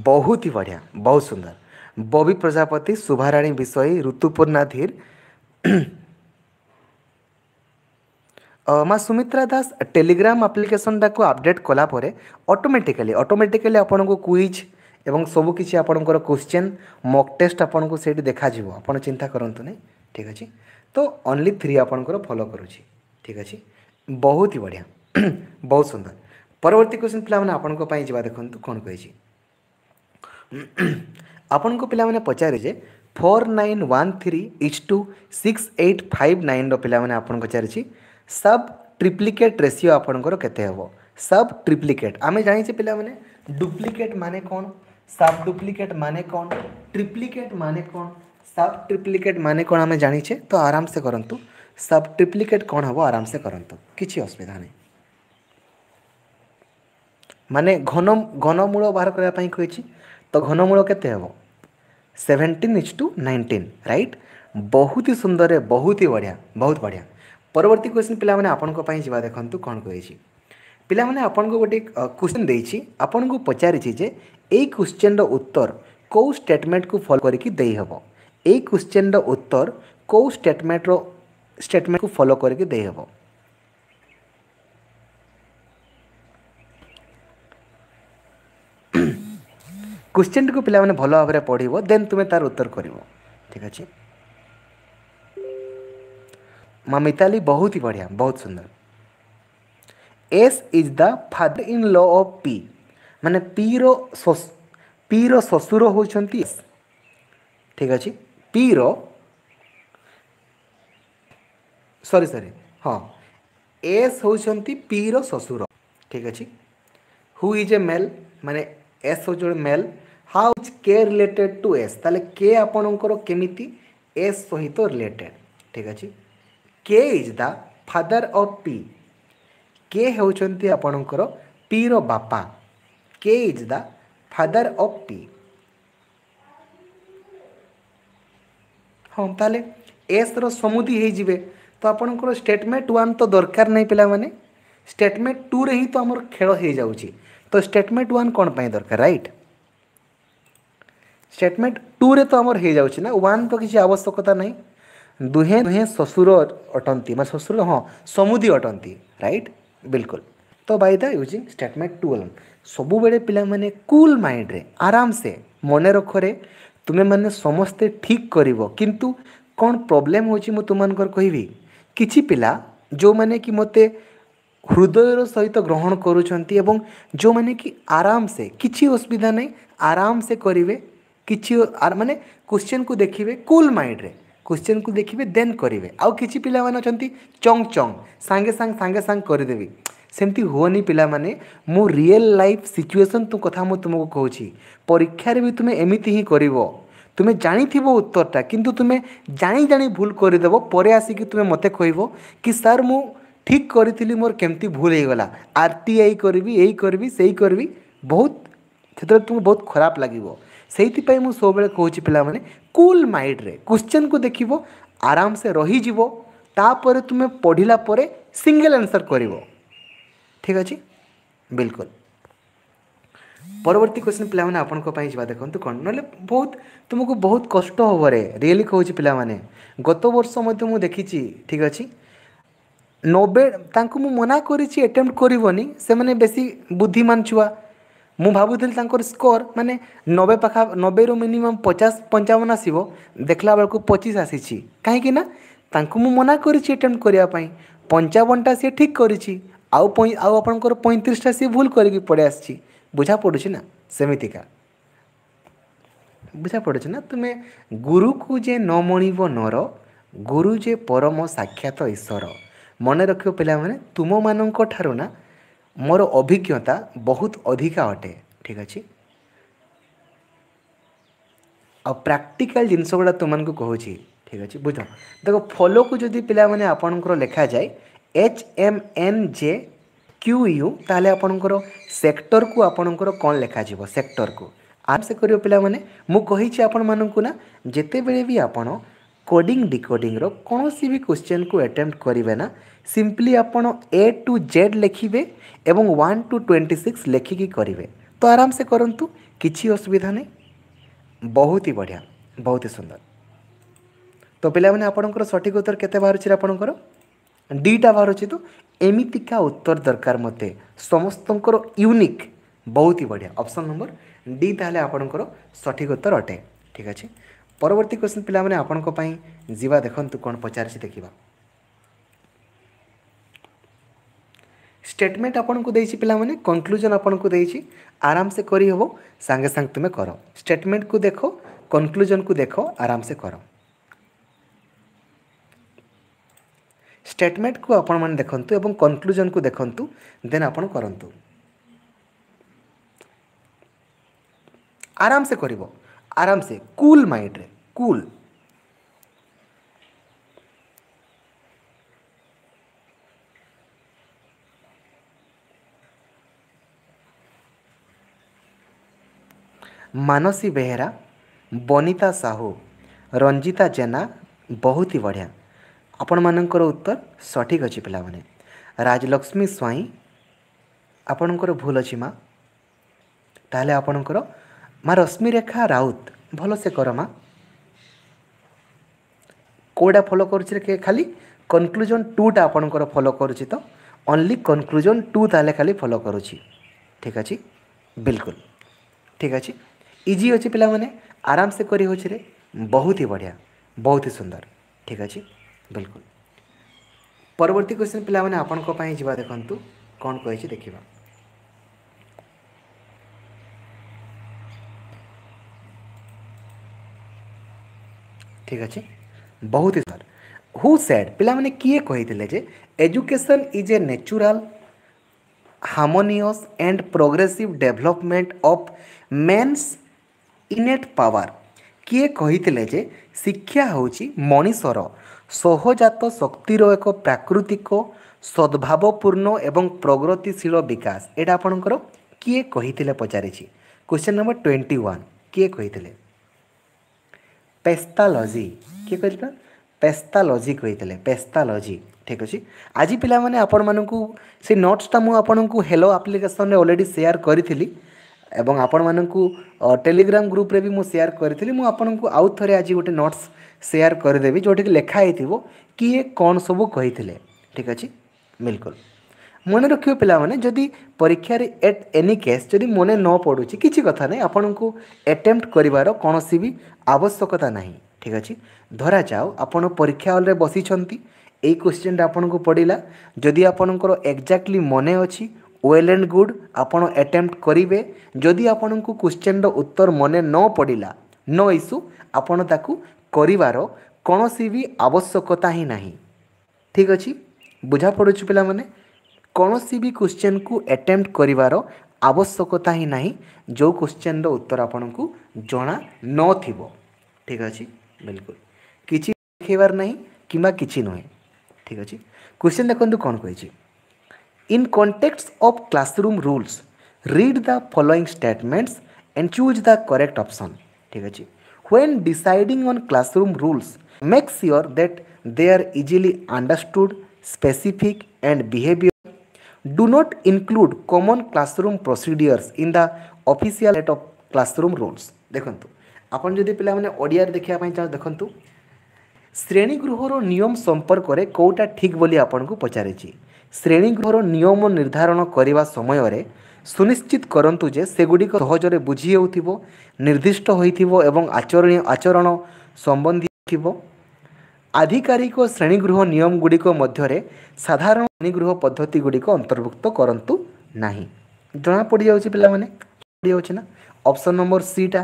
S1: बहुत ही बढ़िया बहुत सुंदर बॉबी प्रजापति शुभाराणी विषय ऋतुपूर्णा धीर माँ सुमित्रा दास टेलीग्राम आप्लिकेसन टाक अपडेट कलापर अटोमेटिकाली अटोमेटिकाली आपण को क्विज एवं सबुकिछ क्वेश्चन मक टेस्ट आपको से देखा आपण चिंता करूँ ना ठीक अच्छे तो ओनली थ्री आपणकर फलो करुच्छी ठीक अच्छे बहुत ही बढ़िया बहुत सुंदर परवर्त क्वेश्चन पे आप देखते कौन कही आपण को पे पचारे four nine one three each two six eight five nine रे पचार सब ट्रिप्लिकेट रेसीो आपंकर सब ट्रिप्लिकेट आम जाने पे डुप्लिकेट मान कौन सब डुप्लिकेट मान कौन ट्रिप्लिकेट मान कौन सब ट्रिप्लिकेट मान कौन आम जाने तो आराम से करूँ सब ट्रिप्लिकेट कौन हम आराम से करूँ किसी असुविधा नहीं ମାନେ ଘନ ଘନମୂଳ ବାହାର କରିବା ପାଇଁ କହିଛି ତ ଘନମୂଳ କେତେ ହେବ seventeen each to nineteen right ବହୁତ ହି ସୁନ୍ଦର ବହୁତ ହି ବଢ଼ିଆ ବହୁତ ବଢ଼ିଆ ପରବର୍ତ୍ତୀ କ୍ୱେଶ୍ଚିନ୍ ପିଲାମାନେ ଆପଣଙ୍କ ପାଇଁ ଯିବା ଦେଖନ୍ତୁ କ'ଣ କହିଛି ପିଲାମାନେ ଆପଣଙ୍କୁ ଗୋଟେ କ୍ୱେଶ୍ଚିନ୍ ଦେଇଛି ଆପଣଙ୍କୁ ପଚାରିଛି ଯେ ଏଇ କ୍ୱେଶ୍ଚିନ୍ର ଉତ୍ତର କେଉଁ ଷ୍ଟେଟମେଣ୍ଟକୁ ଫଲୋ କରିକି ଦେଇହେବ ଏଇ କ୍ୱେଶ୍ଚିନ୍ର ଉତ୍ତର କେଉଁ ଷ୍ଟେଟମେଣ୍ଟର ଷ୍ଟେଟମେଣ୍ଟକୁ ଫଲୋ କରିକି ଦେଇହେବ କୋଶ୍ଚିନ୍ଟିକୁ ପିଲାମାନେ ଭଲ ଭାବରେ ପଢ଼ିବ ଦେନ୍ ତୁମେ ତାର ଉତ୍ତର କରିବ ଠିକ୍ ଅଛି ମା ମିତାଲି ବହୁତ ହି ବଢ଼ିଆ ବହୁତ ସୁନ୍ଦର S is the father in law of P ମାନେ ପିର ପିର ଶ୍ୱଶୁର ହେଉଛନ୍ତି ଏସ୍ ଠିକ୍ ଅଛି ପିର ସରି ସରି ହଁ ଏସ୍ ହେଉଛନ୍ତି ପିର ଶ୍ୱଶୁର ଠିକ୍ ଅଛି ହୁ ଇଜ୍ ଏ ମେଲ୍ ମାନେ ଏସ୍ ହେଉଛି ଜଣେ male how is K related to S ताले के आपणकर केमी एस सहित रिलेटेड ठीक अच्छे K is the father of P के होती पी बापा K is the father of P हाँ ताले एस रमुदी हो तो आपणकर स्टेटमेंट वन तो दरकार नहीं पिला मैंने स्टेटमेंट टू रे ही तो आम खेल हो जाऊँ तो स्टेटमेंट वन कौन दरकार रईट ଷ୍ଟେଟମେଣ୍ଟ ଟୁରେ ତ ଆମର ହେଇଯାଉଛି ନା ୱାନ୍ ତ କିଛି ଆବଶ୍ୟକତା ନାହିଁ ଦୁହେଁ ଦୁହେଁ ଶ୍ୱଶୁର ଅଟନ୍ତି ମାନେ ଶ୍ୱଶୁର ହଁ ସମୁଦି ଅଟନ୍ତି ରାଇଟ୍ ବିଲକୁଲ ତ by the using statement two alone ସବୁବେଳେ ପିଲାମାନେ କୁଲ୍ ମାଇଣ୍ଡରେ ଆରାମସେ ମନେ ରଖରେ ତୁମେମାନେ ସମସ୍ତେ ଠିକ୍ କରିବ କିନ୍ତୁ କ'ଣ ପ୍ରୋବ୍ଲେମ୍ ହେଉଛି ମୁଁ ତୁମମାନଙ୍କର କହିବି କିଛି ପିଲା ଯେଉଁମାନେ କି ମୋତେ ହୃଦୟର ସହିତ ଗ୍ରହଣ କରୁଛନ୍ତି ଏବଂ ଯେଉଁମାନେ କି ଆରାମସେ କିଛି ଅସୁବିଧା ନାହିଁ ଆରାମସେ କରିବେ किसी मानने क्वेश्चन को देखिए कुल माइंड रे क्वेश्चन को देखिए देन करेंगे आउ कि पिला अच्छा चंग चंग सांगे सांग सांगे सांग करदेवि सेमती हुए पाने रियल लाइफ सिचुएसन तु कथा तुमको कहूँ परीक्षार भी तुम्हें एमती ही कर तुम्हें जाथ उत्तरटा कितु तुम्हें जाणी जाणी भूल करदेव पर आसिक तुम्हें मत कह कि सर मु ठीक करी मोर केमती भूल हो गला आर टी आई करी यही करी से करी बहुत से तुमको बहुत खराब लगे से सब कह पिला कूल माइंड रे क्वेश्चन को देख आराम से रही तुम्हें पढ़ला सिंगल आंसर कर ठीक अच्छे बिल्कुल परवर्ती क्वेश्चन पे आप देखते ना बहुत तुमको बहुत कष्ट रे रियली कह पाने गत वर्ष मत मुझे देखी ठीक अच्छे नबे मना करटेम्प्ट करनी से बेसी बुद्धिमान छुआ ମୁଁ ଭାବୁଥିଲି ତାଙ୍କର ସ୍କୋର୍ ମାନେ ନବେ ପାଖା ନବେରୁ ମିନିମମ୍ ପଚାଶ ପଞ୍ଚାବନ ଆସିବ ଦେଖିଲା ବେଳକୁ ପଚିଶ ଆସିଛି କାହିଁକି ନା ତାଙ୍କୁ ମୁଁ ମନା କରିଛି ଆଟେମ୍ପ୍ଟ କରିବା ପାଇଁ ପଞ୍ଚାବନଟା ସିଏ ଠିକ୍ କରିଛି ଆଉ ଆଉ ଆପଣଙ୍କର ପଇଁତିରିଶଟା ସିଏ ଭୁଲ କରିକି ପଳେଇ ଆସିଛି ବୁଝା ପଡ଼ୁଛି ନା ସେମିତିକା ବୁଝା ପଡ଼ୁଛି ନା ତୁମେ ଗୁରୁକୁ ଯେ ନ ମଣିବ ନର ଗୁରୁ ଯେ ପରମ ସାକ୍ଷାତ ଈଶ୍ୱର ମନେ ରଖିବ ପିଲାମାନେ ତୁମମାନଙ୍କ ଠାରୁ ନା ମୋର ଅଭିଜ୍ଞତା ବହୁତ ଅଧିକା ଅଟେ ଠିକ୍ ଅଛି ଆଉ ପ୍ରାକ୍ଟିକାଲ୍ ଜିନିଷ ଗୁଡ଼ା ତୁମମାନଙ୍କୁ କହୁଛି ଠିକ୍ ଅଛି ବୁଝ ଦେଖ ଫଲୋକୁ ଯଦି ପିଲାମାନେ ଆପଣଙ୍କର ଲେଖାଯାଏ H M N J Q U ତାହେଲେ ଆପଣଙ୍କର ସେକ୍ଟରକୁ ଆପଣଙ୍କର କ'ଣ ଲେଖାଯିବ ସେକ୍ଟରକୁ ଆରାମସେ କରିବ ପିଲାମାନେ ମୁଁ କହିଛି ଆପଣମାନଙ୍କୁ ନା ଯେତେବେଳେ ବି ଆପଣ କୋଡ଼ିଂ ଡିକୋଡ଼ିଂର କୌଣସି ବି କ୍ୱେଶ୍ଚିନ୍କୁ ଆଟେମ୍ପ୍ଟ କରିବେ ନା ସିମ୍ପଲି ଆପଣ ଏ ଟୁ ଜେଡ଼୍ ଲେଖିବେ ଏବଂ ୱାନ୍ ଟୁ ଟ୍ୱେଣ୍ଟି ସିକ୍ସ ଲେଖିକି କରିବେ ତ ଆରାମସେ କରନ୍ତୁ କିଛି ଅସୁବିଧା ନାହିଁ ବହୁତ ହି ବଢ଼ିଆ ବହୁତ ହି ସୁନ୍ଦର ତ ପିଲାମାନେ ଆପଣଙ୍କର ସଠିକ୍ ଉତ୍ତର କେତେ ବାହାରୁଛି ଆପଣଙ୍କର ଦୁଇଟା ବାହାରୁଛି ତ ଏମିତିକା ଉତ୍ତର ଦରକାର ମୋତେ ସମସ୍ତଙ୍କର ୟୁନିକ୍ ବହୁତ ହି ବଢ଼ିଆ ଅପସନ୍ ନମ୍ବର ଡି ତାହେଲେ ଆପଣଙ୍କର ସଠିକ୍ ଉତ୍ତର ଅଟେ ଠିକ୍ ଅଛି ପରବର୍ତ୍ତୀ କ୍ୱେଶ୍ଚିନ୍ ପିଲାମାନେ ଆପଣଙ୍କ ପାଇଁ ଯିବା ଦେଖନ୍ତୁ କ'ଣ ପଚାରିଛି ଦେଖିବା स्टेटमेंट आपको को देछि कनक्लूजन माने आपन को देछि आराम से करहब हो सांगे सांग तुम्हें कर स्टेटमेंट को देखो कनक्लूजन को देखो आराम से कर स्टेटमेंट को आपण मैंने देखु एवं कंक्लूजन को देखु देन आपण आराम से कर आराम से कूल माइंड रे कूल ମାନସୀ ବେହେରା ବନିତା ସାହୁ ରଞ୍ଜିତା ଜେନା ବହୁତ ହି ବଢ଼ିଆ ଆପଣମାନଙ୍କର ଉତ୍ତର ସଠିକ୍ ଅଛି ପିଲାମାନେ ରାଜଲକ୍ଷ୍ମୀ ସ୍ୱାଇଁ ଆପଣଙ୍କର ଭୁଲ ଅଛି ମା' ତାହେଲେ ଆପଣଙ୍କର ମା' ରଶ୍ମିରେଖା ରାଉତ ଭଲସେ କର ମା' କେଉଁଟା ଫଲୋ କରୁଛି ଖାଲି କନକ୍ଲୁଜନ୍ ଟୁଟା ଆପଣଙ୍କର ଫଲୋ କରୁଛି ତ ଓନ୍ଲି କନକ୍ଲୁଜନ୍ ଟୁ ତାହେଲେ ଖାଲି ଫଲୋ କରୁଛି ଠିକ୍ ଅଛି ବିଲକୁଲ ଠିକ୍ ଅଛି ଇଜି ଅଛି ପିଲାମାନେ ଆରାମସେ କରିହେଉଛି ରେ ବହୁତ ହି ବଢ଼ିଆ ବହୁତ ହି ସୁନ୍ଦର ଠିକ୍ ଅଛି ବିଲକୁଲ ପରବର୍ତ୍ତୀ କ୍ୱେଶ୍ଚିନ୍ ପିଲାମାନେ ଆପଣଙ୍କ ପାଇଁ ଯିବା ଦେଖନ୍ତୁ କ'ଣ କହିଛି ଦେଖିବା ଠିକ୍ ଅଛି ବହୁତ ହି ସୁନ୍ଦର ହୁ ସେଡ୍ ପିଲାମାନେ କିଏ କହିଥିଲେ ଯେ education is a natural harmonious and progressive development of man's innate power କିଏ କହିଥିଲେ ଯେ ଶିକ୍ଷା ହେଉଛି ମଣିଷର ସହଜାତ ଶକ୍ତିର ଏକ ପ୍ରାକୃତିକ ସଦ୍ଭାବପୂର୍ଣ୍ଣ ଏବଂ ପ୍ରଗତିଶୀଳ ବିକାଶ ଏଇଟା ଆପଣଙ୍କର କିଏ କହିଥିଲେ ପଚାରିଛି କ୍ୱେଶ୍ଚନ୍ ନମ୍ବର ଟ୍ୱେଣ୍ଟି ୱାନ୍ କିଏ କହିଥିଲେ ପେସ୍ତାଲଜି କିଏ କହିଥିଲେ ପେସ୍ତାଲଜି କହିଥିଲେ ପେସ୍ତାଲଜି ଠିକ୍ ଅଛି ଆଜି ପିଲାମାନେ ଆପଣମାନଙ୍କୁ ସେ ନୋଟ୍ସଟା ମୁଁ ଆପଣଙ୍କୁ ହେଲୋ ଆପ୍ଲିକେସନ୍ରେ ଅଲରେଡ଼ି ସେୟାର କରିଥିଲି এবং ଆପଣମାନଙ୍କୁ ଟେଲିଗ୍ରାମ ଗ୍ରୁପ୍ରେ ବି ମୁଁ ସେୟାର କରିଥିଲି ମୁଁ ଆପଣଙ୍କୁ ଆଉ ଥରେ ଆଜି ଗୋଟେ ନୋଟ୍ସ ସେୟାର କରିଦେବି ଯେଉଁଠିକି ଲେଖା ହେଇଥିବ କିଏ କ'ଣ ସବୁ କହିଥିଲେ ଠିକ୍ ଅଛି ବିଲକୁଲ ମନେ ରଖିବେ ପିଲାମାନେ ଯଦି ପରୀକ୍ଷାରେ ଏଟ୍ ଏନି କେସ୍ ଯଦି ମନେ ନ ପଡ଼ୁଛି କିଛି କଥା ନାହିଁ ଆପଣଙ୍କୁ ଆଟେମ୍ପ୍ଟ କରିବାର କୌଣସି ବି ଆବଶ୍ୟକତା ନାହିଁ ଠିକ୍ ଅଛି ଧରାଯାଉ ଆପଣ ପରୀକ୍ଷା ହଲ୍ରେ ବସିଛନ୍ତି ଏଇ କୋଶ୍ଚିନ୍ଟା ଆପଣଙ୍କୁ ପଡ଼ିଲା ଯଦି ଆପଣଙ୍କର ଏକ୍ଜାକ୍ଟଲି ମନେ ଅଛି ୱେଲ୍ ଆଣ୍ଡ ଗୁଡ଼୍ ଆପଣ ଆଟେମ୍ପ୍ଟ କରିବେ ଯଦି ଆପଣଙ୍କୁ କୋଶ୍ଚିନ୍ର ଉତ୍ତର ମନେ ନ ପଡ଼ିଲା ନୋ ଇସ୍ୟୁ ଆପଣ ତାକୁ କରିବାର କୌଣସି ବି ଆବଶ୍ୟକତା ହିଁ ନାହିଁ ଠିକ୍ ଅଛି ବୁଝା ପଡ଼ୁଛି ପିଲାମାନେ କୌଣସି ବି କୋଶ୍ଚିନ୍କୁ ଆଟେମ୍ପ୍ଟ କରିବାର ଆବଶ୍ୟକତା ହିଁ ନାହିଁ ଯେଉଁ କୋଶ୍ଚିନ୍ର ଉତ୍ତର ଆପଣଙ୍କୁ ଜଣା ନଥିବ ଠିକ୍ ଅଛି ବିଲକୁଲ କିଛି ଦେଖେଇବାର ନାହିଁ କିମ୍ବା କିଛି ନୁହେଁ ଠିକ୍ ଅଛି କୋଶ୍ଚିନ୍ ଦେଖନ୍ତୁ କ'ଣ କହିଛି In context of classroom rules, read the following statements and choose the correct option. ठीक है जी When deciding on classroom rules, make sure that they are easily understood, specific and behavior. Do not include common classroom procedures in the official set of classroom rules. দেখন্তু ଆପଣ ଯଦି ପିଲାମାନେ ଓଡ଼ିଆରେ ଦେଖିବା ପାଇଁ ଚାହୁଁ ଦେଖନ୍ତୁ ଶ୍ରେଣୀଗୃହର ନିୟମ ସମ୍ପର୍କରେ କେଉଁଟା ଠିକ୍ ବୋଲି ଆପଣଙ୍କୁ ପଚାରିଛି ଶ୍ରେଣୀଗୃହର ନିୟମ ନିର୍ଦ୍ଧାରଣ କରିବା ସମୟରେ ସୁନିଶ୍ଚିତ କରନ୍ତୁ ଯେ ସେଗୁଡ଼ିକ ସହଜରେ ବୁଝି ହେଉଥିବ ନିର୍ଦ୍ଦିଷ୍ଟ ହୋଇଥିବ ଏବଂ ଆଚରଣୀୟ ଆଚରଣ ସମ୍ବନ୍ଧୀୟ ଥିବ ଆଧିକାରିକ ଶ୍ରେଣୀଗୃହ ଗୁଡ଼ିକ ମଧ୍ୟରେ ସାଧାରଣ ଶ୍ରେଣୀଗୃହ ପଦ୍ଧତିଗୁଡ଼ିକ ଅନ୍ତର୍ଭୁକ୍ତ କରନ୍ତୁ ନାହିଁ ଜଣାପଡ଼ିଯାଉଛି ପିଲାମାନେ ପଡ଼ିଯାଉଛି ନା ଅପସନ୍ ନମ୍ବର ସିଟା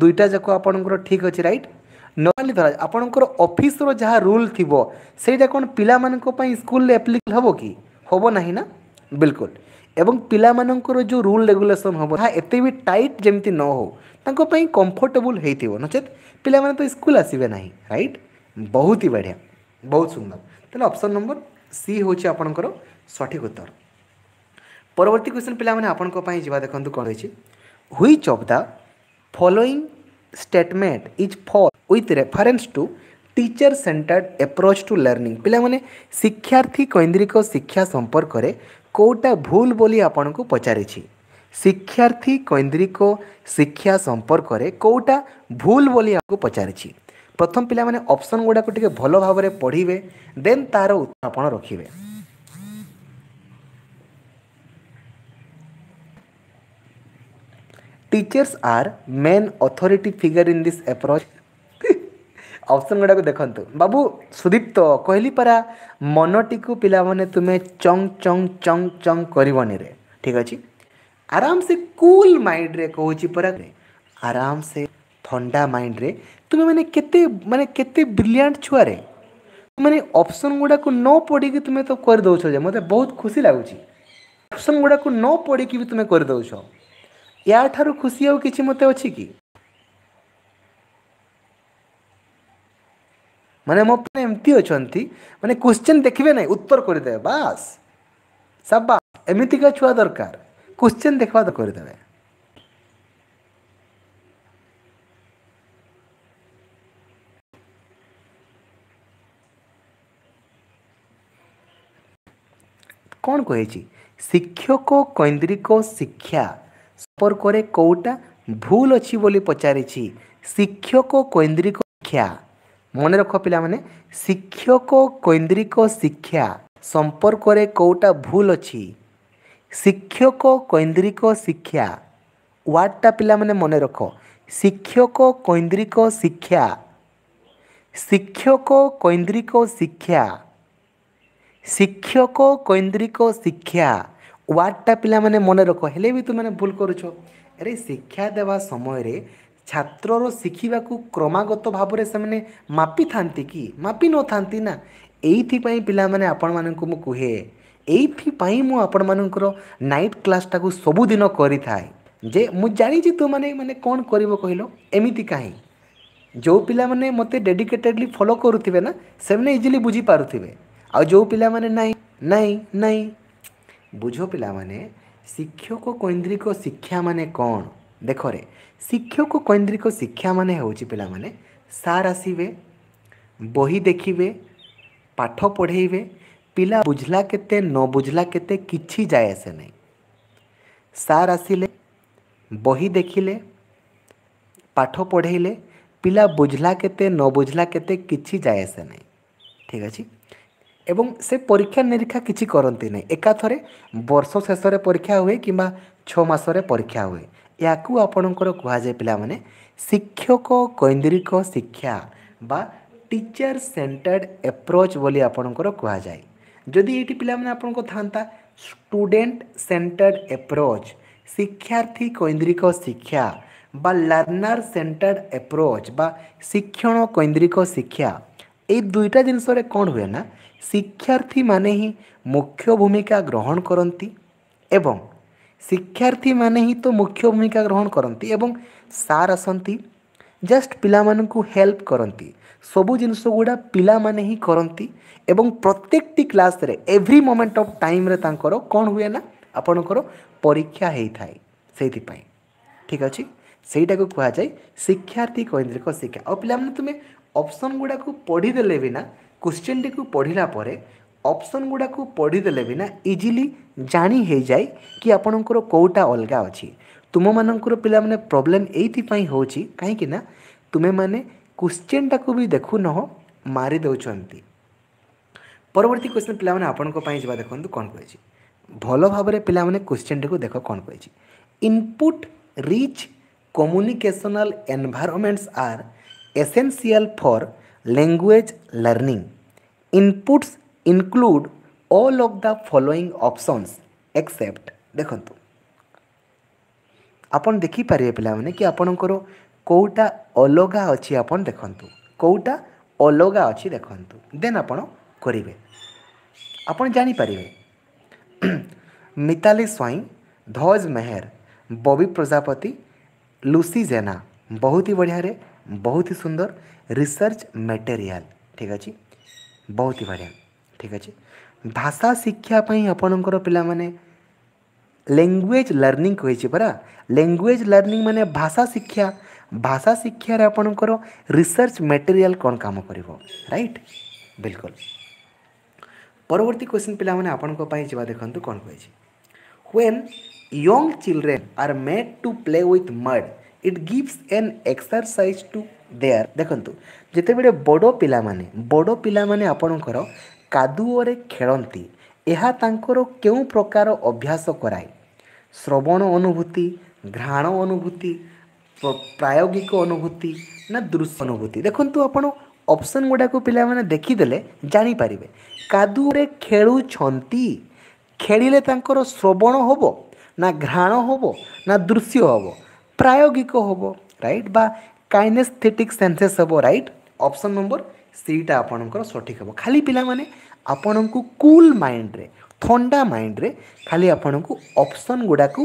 S1: ଦୁଇଟା ଯାକ ଆପଣଙ୍କର ଠିକ୍ ଅଛି ରାଇଟ୍ নর্মালি ধরা আপনার অফিসর যা রুল থিব সেইটা কোণ পিলা স্কুল আপ্লিকেবল হব কি হব না না বিলকুল এবং পিলামানଙ୍କର ଯେଉଁ ରୁଲ୍ ରେଗୁଲେସନ୍ ହେବ ତାହା ଏତେ ବି ଟାଇଟ୍ ଯେମିତି ନ ହେଉ ତାଙ୍କ ପାଇଁ କମ୍ଫର୍ଟେବୁଲ୍ ହେଇଥିବ ନଚେତ୍ ପିଲାମାନେ ତ ସ୍କୁଲ ଆସିବେ ନାହିଁ ରାଇଟ୍ ବହୁତ ହି ବଢ଼ିଆ ବହୁତ ସୁନ୍ଦର ତାହେଲେ ଅପସନ୍ ନମ୍ବର ସି ହେଉଛି ଆପଣଙ୍କର ସଠିକ୍ ଉତ୍ତର ପରବର୍ତ୍ତୀ କ୍ୱେଶ୍ଚନ୍ ପିଲାମାନେ ଆପଣଙ୍କ ପାଇଁ ଯିବା ଦେଖନ୍ତୁ କ'ଣ ରହିଛି which of the following statement is false with reference to teacher centred approach to learning পিলামানে শিক্ষার্থী কৈন্দ্রিক শিক্ষা সম্পর্করে কোটা ভুল বলি আপনার পচারিছি শিক্ষার্থী কৈন্দ্রিক শিক্ষা সম্পর্করে কোটা ভুল বলি আপনার পচারিছি প্রথম পিলামানে অপশন গুড়া টিকে ভালো ভাবে পড়িবে দেন তার উত্তর আপনার রাখবে Teachers are main authority figure in this approach option ଗୁଡ଼ାକୁ ଦେଖନ୍ତୁ ବାବୁ ସୁଦୀପ୍ତ କହିଲି ପରା ମନଟିକୁ ପିଲାମାନେ ତୁମେ ଚଙ୍ଗ ଚଙ୍ଗ ଚଙ୍ଗ ଚଙ୍ଗ କରିବନିରେ ଠିକ୍ ଅଛି ଆରାମସେ କୁଲ୍ ମାଇଣ୍ଡରେ କହୁଛି ପରା ଆରାମସେ ଥଣ୍ଡା ମାଇଣ୍ଡରେ ତୁମେମାନେ କେତେ ମାନେ କେତେ ବ୍ରିଲିଆଣ୍ଟ ଛୁଆରେ ତୁମେମାନେ ଅପସନ୍ ଗୁଡ଼ାକୁ ନ ପଢ଼ିକି ତୁମେ ତ କରିଦେଉଛ ଯେ ମୋତେ ବହୁତ ଖୁସି ଲାଗୁଛି ଅପସନ୍ ଗୁଡ଼ାକୁ ନ ପଢ଼ିକି ବି ତୁମେ କରିଦେଉଛ ୟାଠାରୁ ଖୁସି ଆଉ କିଛି ମୋତେ ଅଛି କି मैंने मो पे एमती अच्छा मैंने क्वेश्चन देखिए ना उत्तर करदे बास सब्बा एमती का छुआ दरकार क्वेश्चन देखा तो करदे कौन कह शिक्षक कैंद्रिक शिक्षा संपर्क कौटा भूल अच्छी पचारिशक कैंद्रिक शिक्षा ମନେ ରଖ ପିଲାମାନେ ଶିକ୍ଷକ କୈନ୍ଦ୍ରିକ ଶିକ୍ଷା ସମ୍ପର୍କରେ କେଉଁଟା ଭୁଲ ଅଛି ଶିକ୍ଷକ କୈନ୍ଦ୍ରିକ ଶିକ୍ଷା ୱାର୍ଡ଼ଟା ପିଲାମାନେ ମନେ ରଖ ଶିକ୍ଷକ କୈନ୍ଦ୍ରିକ ଶିକ୍ଷା ଶିକ୍ଷକ କୈନ୍ଦ୍ରିକ ଶିକ୍ଷା ଶିକ୍ଷକ କୈନ୍ଦ୍ରିକ ଶିକ୍ଷା ୱାର୍ଡ଼ଟା ପିଲାମାନେ ମନେ ରଖ ହେଲେ ବି ତୁମେ ଭୁଲ କରୁଛ ଆରେ ଶିକ୍ଷା ଦେବା ସମୟରେ ଛାତ୍ରର ଶିଖିବାକୁ କ୍ରମାଗତ ଭାବରେ ସେମାନେ ମାପିଥାନ୍ତି କି ମାପି ନଥାନ୍ତି ନା ଏଇଥିପାଇଁ ପିଲାମାନେ ଆପଣମାନଙ୍କୁ ମୁଁ କୁହେ ଏଇଥିପାଇଁ ମୁଁ ଆପଣମାନଙ୍କର ନାଇଟ୍ କ୍ଲାସ୍ଟାକୁ ସବୁଦିନ କରିଥାଏ ଯେ ମୁଁ ଜାଣିଛି ତୁମାନେ ମାନେ କ'ଣ କରିବ କହିଲ ଏମିତି କାହିଁ ଯେଉଁ ପିଲାମାନେ ମୋତେ ଡେଡିକେଟେଡ଼ଲି ଫଲୋ କରୁଥିବେ ନା ସେମାନେ ଇଜିଲି ବୁଝିପାରୁଥିବେ ଆଉ ଯେଉଁ ପିଲାମାନେ ନାହିଁ ନାହିଁ ନାହିଁ ବୁଝ ପିଲାମାନେ ଶିକ୍ଷକ କୈନ୍ଦ୍ରିକ ଶିକ୍ଷା ମାନେ କ'ଣ ଦେଖରେ ଶିକ୍ଷକ କୈନ୍ଦ୍ରିକ ଶିକ୍ଷା ମାନେ ହେଉଛି ପିଲାମାନେ ସାର୍ ଆସିବେ ବହି ଦେଖିବେ ପାଠ ପଢ଼େଇବେ ପିଲା ବୁଝିଲା କେତେ ନ ବୁଝିଲା କେତେ କିଛି ଯାଏ ଆସେ ନାହିଁ ସାର୍ ଆସିଲେ ବହି ଦେଖିଲେ ପାଠ ପଢ଼େଇଲେ ପିଲା ବୁଝିଲା କେତେ ନ ବୁଝିଲା କେତେ କିଛି ଯାଏ ଆସେ ନାହିଁ ଠିକ୍ ଅଛି ଏବଂ ସେ ପରୀକ୍ଷା ନିରୀକ୍ଷା କିଛି କରନ୍ତି ନାହିଁ ଏକାଥରେ ବର୍ଷ ଶେଷରେ ପରୀକ୍ଷା ହୁଏ କିମ୍ବା ଛଅ ମାସରେ ପରୀକ୍ଷା ହୁଏ ୟାକୁ ଆପଣଙ୍କର କୁହାଯାଏ ପିଲାମାନେ ଶିକ୍ଷକ କୈନ୍ଦ୍ରିକ ଶିକ୍ଷା ବା ଟିଚର୍ ସେଣ୍ଟର୍ଡ଼ ଆପ୍ରୋଚ୍ ବୋଲି ଆପଣଙ୍କର କୁହାଯାଏ ଯଦି ଏଇଠି ପିଲାମାନେ ଆପଣଙ୍କ ଥାନ୍ତା ଷ୍ଟୁଡେଣ୍ଟ ସେଣ୍ଟର୍ଡ଼ ଆପ୍ରୋଚ୍ ଶିକ୍ଷାର୍ଥୀ କୈନ୍ଦ୍ରିକ ଶିକ୍ଷା ବା ଲର୍ଣ୍ଣର ସେଣ୍ଟର୍ଡ଼ ଆପ୍ରୋଚ୍ ବା ଶିକ୍ଷଣ କୈନ୍ଦ୍ରିକ ଶିକ୍ଷା ଏଇ ଦୁଇଟା ଜିନିଷରେ କ'ଣ ହୁଏ ନା ଶିକ୍ଷାର୍ଥୀମାନେ ହିଁ ମୁଖ୍ୟ ଭୂମିକା ଗ୍ରହଣ କରନ୍ତି ଏବଂ ଶିକ୍ଷାର୍ଥୀମାନେ ହିଁ ତ ମୁଖ୍ୟ ଭୂମିକା ଗ୍ରହଣ କରନ୍ତି ଏବଂ ସାର୍ ଆସନ୍ତି ଜଷ୍ଟ ପିଲାମାନଙ୍କୁ ହେଲ୍ପ କରନ୍ତି ସବୁ ଜିନିଷ ଗୁଡ଼ା ପିଲାମାନେ ହିଁ କରନ୍ତି ଏବଂ ପ୍ରତ୍ୟେକଟି କ୍ଲାସ୍ରେ ଏଭ୍ରି ମୋମେଣ୍ଟ ଅଫ୍ ଟାଇମ୍ରେ ତାଙ୍କର କ'ଣ ହୁଏ ନା ଆପଣଙ୍କର ପରୀକ୍ଷା ହେଇଥାଏ ସେଇଥିପାଇଁ ଠିକ୍ ଅଛି ସେଇଟାକୁ କୁହାଯାଏ ଶିକ୍ଷାର୍ଥୀ କୈନ୍ଦ୍ରିକ ଶିକ୍ଷା ଆଉ ପିଲାମାନେ ତୁମେ ଅପସନ୍ ଗୁଡ଼ାକୁ ପଢ଼ିଦେଲେ ବି ନା କୋଶ୍ଚିନ୍ଟିକୁ ପଢ଼ିଲା ପରେ ଅପସନ୍ ଗୁଡ଼ାକୁ ପଢ଼ିଦେଲେ ବି ନା ଇଜିଲି ଜାଣି ହେଇଯାଏ କି ଆପଣଙ୍କର କେଉଁଟା ଅଲଗା ଅଛି ତୁମମାନଙ୍କର ପିଲାମାନେ ପ୍ରୋବ୍ଲେମ୍ ଏଇଥିପାଇଁ ହେଉଛି କାହିଁକି ନା ତୁମେମାନେ କୋଶ୍ଚିନ୍ଟାକୁ ବି ଦେଖୁନହ ମାରି ଦେଉଛନ୍ତି ପରବର୍ତ୍ତୀ କୋଶ୍ଚିନ୍ ପିଲାମାନେ ଆପଣଙ୍କ ପାଇଁ ଯିବା ଦେଖନ୍ତୁ କ'ଣ କହିଛି ଭଲ ଭାବରେ ପିଲାମାନେ କୋଶ୍ଚିନ୍ଟିକୁ ଦେଖ କ'ଣ କହିଛି input rich communicational environments are essential for language learning inputs include all of the following options except देखु आप देखिपर पे कि आपणकर कौटा अलग अच्छी आप देखु कौटा अलग अच्छी देखु देन आपे आप जापर मिताली स्वईं ध्वज मेहर बॉबी प्रजापति लुसी जेना बहुत ही बढ़िया बहुत ही सुंदर रिसर्च मटेरियल ठीक अच्छे बहुत ही बढ़िया ঠিক আছে ଭାଷା ଶିକ୍ଷା ପାଇଁ ଆପଣଙ୍କର ପିଲାମାନେ ଲାଙ୍ଗୁଏଜ୍ ଲର୍ଣ୍ଣିଂ କହିଛି ପରା ଲାଙ୍ଗୁଏଜ୍ ଲର୍ଣ୍ଣିଂ ମାନେ ଭାଷା ଶିକ୍ଷା ଭାଷା ଶିକ୍ଷାରେ ଆପଣଙ୍କର ରିସର୍ଚ୍ଚ ମେଟେରିଆଲ୍ କ'ଣ କାମ କରିବ ରାଇଟ୍ ବିଲକୁଲ ପରବର୍ତ୍ତୀ କ୍ୱେଶ୍ଚିନ୍ ପିଲାମାନେ ଆପଣଙ୍କ ପାଇଁ ଯିବା ଦେଖନ୍ତୁ କ'ଣ କହିଛି when young children are made to play with mud it gives an exercise to their ଦେଖନ୍ତୁ ଯେତେବେଳେ ବଡ଼ ପିଲାମାନେ ବଡ଼ ପିଲାମାନେ ଆପଣଙ୍କର କାଦୁଅରେ ଖେଳନ୍ତି ଏହା ତାଙ୍କର କେଉଁ ପ୍ରକାର ଅଭ୍ୟାସ କରାଏ ଶ୍ରବଣ ଅନୁଭୂତି ଘ୍ରାଣ ଅନୁଭୂତି ପ୍ରାୟୋଗିକ ଅନୁଭୂତି ନା ଦୃଶ୍ୟ ଅନୁଭୂତି ଦେଖନ୍ତୁ ଆପଣ ଅପସନ୍ ଗୁଡ଼ାକୁ ପିଲାମାନେ ଦେଖିଦେଲେ ଜାଣିପାରିବେ କାଦୁଅରେ ଖେଳୁଛନ୍ତି ଖେଳିଲେ ତାଙ୍କର ଶ୍ରବଣ ହେବ ନା ଘ୍ରାଣ ହେବ ନା ଦୃଶ୍ୟ ହେବ ପ୍ରାୟୋଗିକ ହେବ ରାଇଟ୍ ବା କାଇନେସ୍ଥେଟିକ୍ ସେନ୍ସେସ୍ ହେବ ରାଇଟ୍ ଅପସନ୍ ନମ୍ବର ସେଇଟା ଆପଣଙ୍କର ସଠିକ୍ ହେବ ଖାଲି ପିଲାମାନେ ଆପଣଙ୍କୁ କୁଲ୍ ମାଇଣ୍ଡରେ ଥଣ୍ଡା ମାଇଣ୍ଡରେ ଖାଲି ଆପଣଙ୍କୁ ଅପସନ୍ ଗୁଡ଼ାକୁ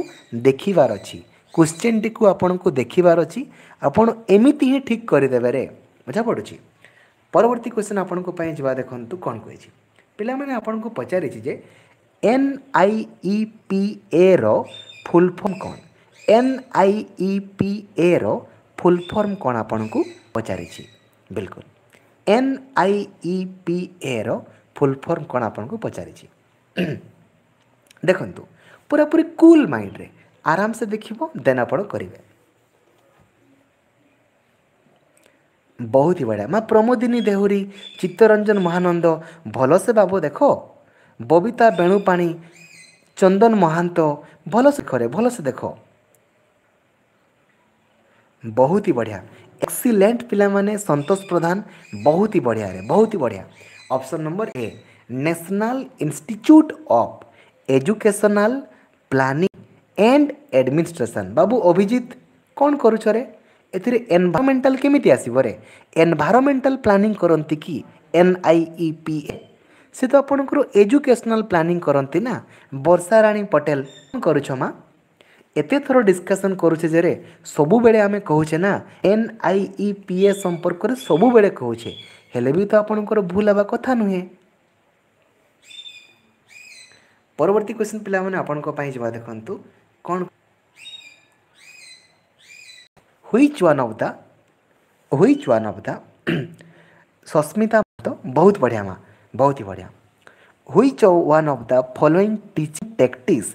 S1: ଦେଖିବାର ଅଛି କୋଶ୍ଚିନ୍ଟିକୁ ଆପଣଙ୍କୁ ଦେଖିବାର ଅଛି ଆପଣ ଏମିତି ହିଁ ଠିକ୍ କରିଦେବାରେ ବୁଝାପଡ଼ୁଛି ପରବର୍ତ୍ତୀ କୋଶ୍ଚିନ୍ ଆପଣଙ୍କ ପାଇଁ ଯିବା ଦେଖନ୍ତୁ କ'ଣ କହିଛି ପିଲାମାନେ ଆପଣଙ୍କୁ ପଚାରିଛି ଯେ ଏନ୍ ଆଇ ଇ ପି ଏର ଫୁଲ୍ ଫର୍ମ କ'ଣ ଏନ୍ ଆଇ ଇ ପି ଏର ଫୁଲ୍ ଫର୍ମ କ'ଣ ଆପଣଙ୍କୁ ପଚାରିଛି ବିଲକୁଲ ଏନ୍ ଆଇ ଇ ପି ଏର ଫୁଲ୍ ଫର୍ମ କ'ଣ ଆପଣଙ୍କୁ ପଚାରିଛି ଦେଖନ୍ତୁ ପୁରାପୁରି କୁଲ୍ ମାଇଣ୍ଡରେ ଆରାମସେ ଦେଖିବ ଦେନ୍ ଆପଣ କରିବେ ବହୁତ ହି ବଢ଼ିଆ ମା ପ୍ରମୋଦିନୀ ଦେହୁରୀ ଚିତ୍ତରଞ୍ଜନ ମହାନନ୍ଦ ଭଲସେ ବାବୁ ଦେଖ ବବିତା ବେଣୁପାଣି ଚନ୍ଦନ ମହାନ୍ତ ଭଲସେ କରେ ଭଲସେ ଦେଖ ବହୁତ ହି ବଢ଼ିଆ एक्सीलेंट पे सतोष प्रधान बहुत ही बढ़िया रे बहुत ही बढ़िया option number A national institute of educational planning and administration बाबू अभिजीत कौन करुच रे ଏଥିରେ ଏନ୍ଭାରୋମେଣ୍ଟାଲ କେମିତି ଆସିବ ରେ ଏନ୍ଭାରୋମେଣ୍ଟାଲ ପ୍ଲାନିଂ କରନ୍ତି କି N I E P A ସେ ତ ଆପଣଙ୍କର ଏଜୁକେସନାଲ ପ୍ଲାନିଂ କରନ୍ତି ନା ଏତେ ଥର ଡିସ୍କସନ୍ କରୁଛେ ଯେ ରେ ସବୁବେଳେ ଆମେ କହୁଛେ ନା N I E P A ସମ୍ପର୍କରେ ସବୁବେଳେ କହୁଛେ ହେଲେ ବି ତ ଆପଣଙ୍କର ଭୁଲ ହେବା କଥା ନୁହେଁ ପରବର୍ତ୍ତୀ କ୍ୱେଶ୍ଚିନ୍ ପିଲାମାନେ ଆପଣଙ୍କ ପାଇଁ ଯିବା ଦେଖନ୍ତୁ କ'ଣ which one of the which one of the Sasmita ତ ବହୁତ ବଢ଼ିଆ ମା ବହୁତ ହି ବଢ଼ିଆ which one of the following teaching tactics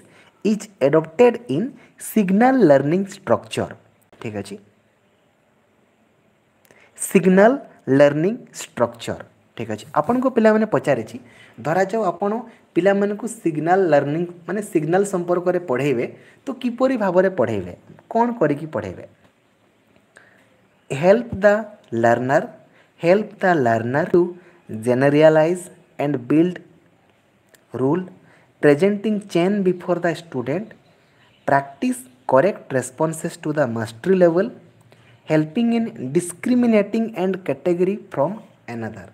S1: is adapted in signal learning structure ठीक अच्छे सिग्नल लर्निंग स्ट्रक्चर ठीक अच्छे आपन को पाने पचारे धरा जाओ आप पाने सिग्नल लर्निंग मानने सिग्नाल संपर्क पढ़ेबे तो किपर भाव पढ़ेबे कौन करी पढ़ेबे help the learner help the learner to generalise and build rule presenting chain before the student, practice correct responses to the mastery level, helping in discriminating and category from another.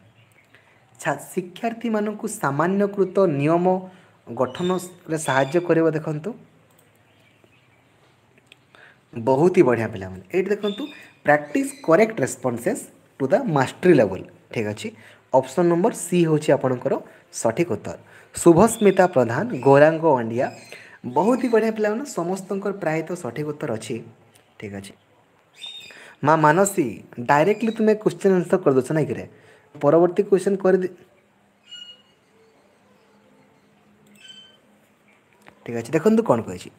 S1: ଶିକ୍ଷାର୍ଥୀମାନଙ୍କୁ ସାମାନ୍ୟକୃତ ନିୟମ ଗଠନରେ ସାହାଯ୍ୟ କରିବ ଦେଖନ୍ତୁ ବହୁତ ହି ବଢ଼ିଆ ପିଲାମାନେ ଏଇଠି ଦେଖନ୍ତୁ practice correct responses to the mastery level ଠିକ୍ ଅଛି ଅପସନ୍ ନମ୍ବର ସି ହେଉଛି ଆପଣଙ୍କର ସଠିକ୍ ଉତ୍ତର শুভস্মিতা প্রধান গৌরাঙ্গ ୱାଣ୍ଡିଆ ବହୁତ ହି ବଢ଼ିଆ ପିଲାମାନେ ସମସ୍ତଙ୍କର ପ୍ରାୟତଃ ସଠିକ୍ ଉତ୍ତର ଅଛି ଠିକ୍ ଅଛି ମା ମାନସୀ ଡାଇରେକ୍ଟଲି ତୁମେ କ୍ୱେଶ୍ଚନ୍ ଆନ୍ସର୍ କରିଦେଉଛ ନାଇଁ କିରେ ପରବର୍ତ୍ତୀ କ୍ୱେଶ୍ଚନ୍ କରିଦେ ଠିକ୍ ଅଛି ଦେଖନ୍ତୁ କ'ଣ କହିଛି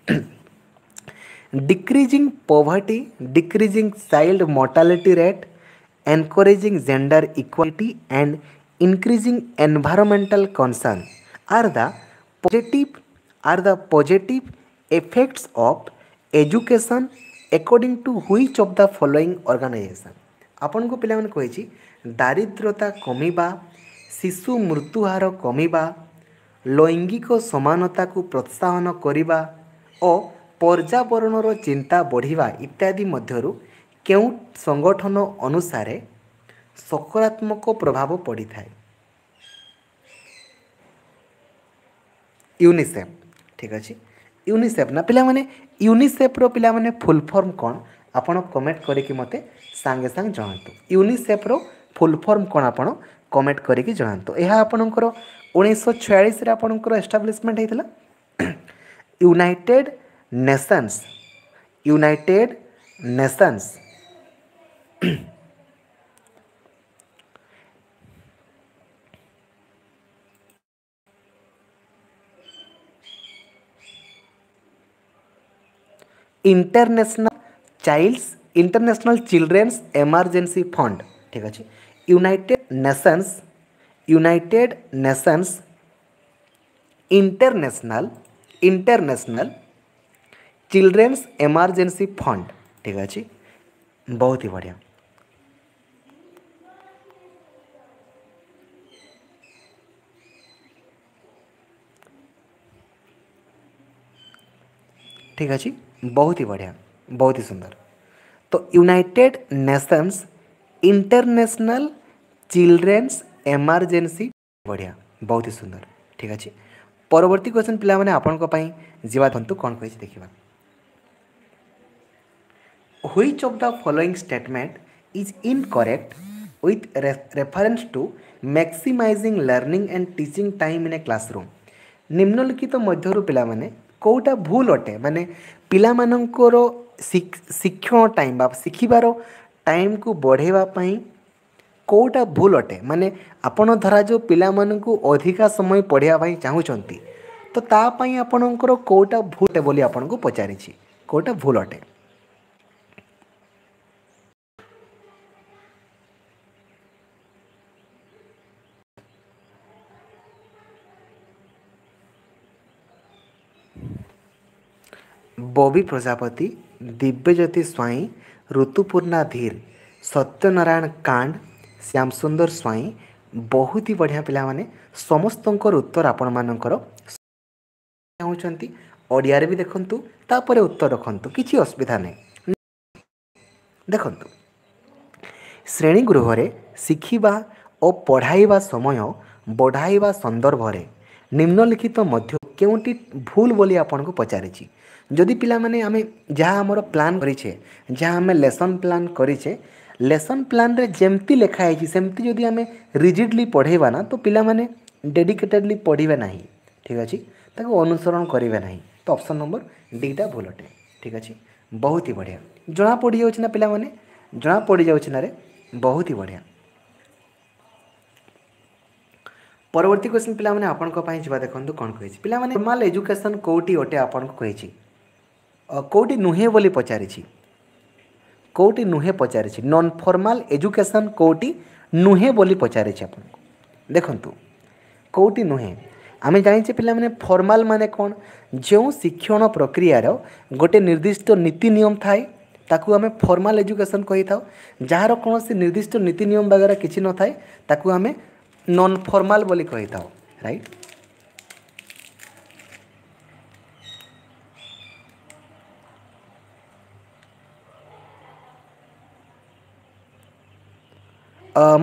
S1: decreasing poverty decreasing child mortality rate encouraging gender equality and increasing environmental concern are the positive are the positive effects of education according to which of the following organisation ଆପଣଙ୍କୁ ପିଲାମାନେ କହିଛି ଦାରିଦ୍ରତା କମିବା ଶିଶୁ ମୃତ୍ୟୁହାର କମିବା ଲୈଙ୍ଗିକ ସମାନତାକୁ ପ୍ରୋତ୍ସାହନ କରିବା ଓ ପର୍ଯ୍ୟାବରଣର ଚିନ୍ତା ବଢ଼ିବା ଇତ୍ୟାଦି ମଧ୍ୟରୁ କେଉଁ ସଂଗଠନ ଅନୁସାରେ ସକାରାତ୍ମକ ପ୍ରଭାବ ପଡ଼ିଥାଏ ୟୁନିସେଫ୍ ଠିକ୍ ଅଛି ୟୁନିସେଫ୍ ନା ପିଲାମାନେ ୟୁନିସେଫ୍ର ପିଲାମାନେ ଫୁଲ୍ ଫର୍ମ କ'ଣ ଆପଣ କମେଣ୍ଟ କରିକି ମୋତେ ସାଙ୍ଗେ ସାଙ୍ଗେ ଜଣାନ୍ତୁ ୟୁନିସେଫ୍ର ଫୁଲ୍ ଫର୍ମ କ'ଣ ଆପଣ କମେଣ୍ଟ କରିକି ଜଣାନ୍ତୁ ଏହା ଆପଣଙ୍କର ଉଣେଇଶହ ଛୟାଳିଶରେ ଆପଣଙ୍କର ଏଷ୍ଟାବ୍ଲିଶମେଣ୍ଟ ହୋଇଥିଲା united nations united nations international child's international children's emergency fund ठीक अच्छे united nations united nations international international children's emergency fund ठीक अच्छे बहुत ही बढ़िया ठीक अच्छी बहुत ही बढ़िया बहुत ही सुंदर तो united nations international children's emergency बढ़िया बहुत ही सुंदर ठीक अच्छे परवर्ती क्वेश्चन पे मैंने जीवा धंतु कौन कही देखा which of the following statement is incorrect with reference to maximising learning and teaching time in a classroom निम्नलिखित मध्य पिला କେଉଁଟା ଭୁଲ ଅଟେ ମାନେ ପିଲାମାନଙ୍କର ଶିକ୍ଷଣ ଟାଇମ୍ ବା ଶିଖିବାର ଟାଇମ୍କୁ ବଢ଼େଇବା ପାଇଁ କେଉଁଟା ଭୁଲ ଅଟେ ମାନେ ଆପଣ ଧରାଯାଉ ପିଲାମାନଙ୍କୁ ଅଧିକା ସମୟ ପଢ଼ିବା ପାଇଁ ଚାହୁଁଛନ୍ତି ତ ତା ପାଇଁ ଆପଣଙ୍କର କେଉଁଟା ଭୁଲ ଅଟେ ବୋଲି ଆପଣଙ୍କୁ ପଚାରିଛି କେଉଁଟା ଭୁଲ ଅଟେ बॉबी प्रजापति दिव्यज्योति स्वाई ऋतुपूर्णा धीर ସତ୍ୟନାରାୟଣ କାଣ୍ଡ ଶ୍ୟାମ ସୁନ୍ଦର ସ୍ୱାଇଁ ବହୁତ ହି ବଢ଼ିଆ ପିଲାମାନେ ସମସ୍ତଙ୍କର ଉତ୍ତର ଆପଣମାନଙ୍କର ଚାହୁଁଛନ୍ତି ଓଡ଼ିଆରେ ବି ଦେଖନ୍ତୁ ତାପରେ ଉତ୍ତର ରଖନ୍ତୁ କିଛି ଅସୁବିଧା ନାହିଁ ଦେଖନ୍ତୁ ଶ୍ରେଣୀ ଗୃହରେ ଶିଖିବା ଓ ପଢ଼ାଇବା ସମୟ ବଢ଼ାଇବା ସନ୍ଦର୍ଭରେ ନିମ୍ନଲିଖିତ ମଧ୍ୟ କେଉଁଟି ଭୁଲ ବୋଲି ଆପଣଙ୍କୁ ପଚାରିଛି ଯଦି ପିଲାମାନେ ଆମେ ଯାହା ଆମର ପ୍ଲାନ୍ କରିଛେ ଯାହା ଆମେ ଲେସନ୍ ପ୍ଲାନ୍ କରିଛେ ଲେସନ୍ ପ୍ଲାନ୍ରେ ଯେମିତି ଲେଖା ହେଇଛି ସେମିତି ଯଦି ଆମେ ରିଜିଡ଼ଲି ପଢ଼େଇବା ନା ତ ପିଲାମାନେ ଡେଡିକେଟେଡ଼ଲି ପଢ଼ିବେ ନାହିଁ ଠିକ୍ ଅଛି ତାକୁ ଅନୁସରଣ କରିବେ ନାହିଁ ତ ଅପସନ୍ ନମ୍ବର ଡିଟା ଭୁଲ ଅଟେ ଠିକ୍ ଅଛି ବହୁତ ହି ବଢ଼ିଆ ଜଣା ପଡ଼ିଯାଉଛି ନା ପିଲାମାନେ ଜଣା ପଡ଼ିଯାଉଛି ନାରେ ବହୁତ ହି ବଢ଼ିଆ ପରବର୍ତ୍ତୀ କ୍ୱେଶ୍ଚନ୍ ପିଲାମାନେ ଆପଣଙ୍କ ପାଇଁ ଯିବା ଦେଖନ୍ତୁ କ'ଣ କହିଛି ପିଲାମାନେ ନର୍ମାଲ୍ ଏଜୁକେସନ୍ କେଉଁଠି ଅଟେ ଆପଣଙ୍କୁ କହିଛି କେଉଁଠି ନୁହେଁ ବୋଲି ପଚାରିଛି କେଉଁଠି ନୁହେଁ ପଚାରିଛି ନନ୍ ଫର୍ମାଲ୍ ଏଜୁକେସନ୍ କେଉଁଠି ନୁହେଁ ବୋଲି ପଚାରିଛି ଆପଣଙ୍କୁ ଦେଖନ୍ତୁ କେଉଁଠି ନୁହେଁ ଆମେ ଜାଣିଛେ ପିଲାମାନେ ଫର୍ମାଲ୍ ମାନେ କ'ଣ ଯେଉଁ ଶିକ୍ଷଣ ପ୍ରକ୍ରିୟାର ଗୋଟେ ନିର୍ଦ୍ଦିଷ୍ଟ ନୀତି ନିୟମ ଥାଏ ତାକୁ ଆମେ ଫର୍ମାଲ୍ ଏଜୁକେସନ୍ କହିଥାଉ ଯାହାର କୌଣସି ନିର୍ଦ୍ଦିଷ୍ଟ ନୀତି ନିୟମ ବଗେରା କିଛି ନଥାଏ ତାକୁ ଆମେ ନନ୍ ଫର୍ମାଲ୍ ବୋଲି କହିଥାଉ ରାଇଟ୍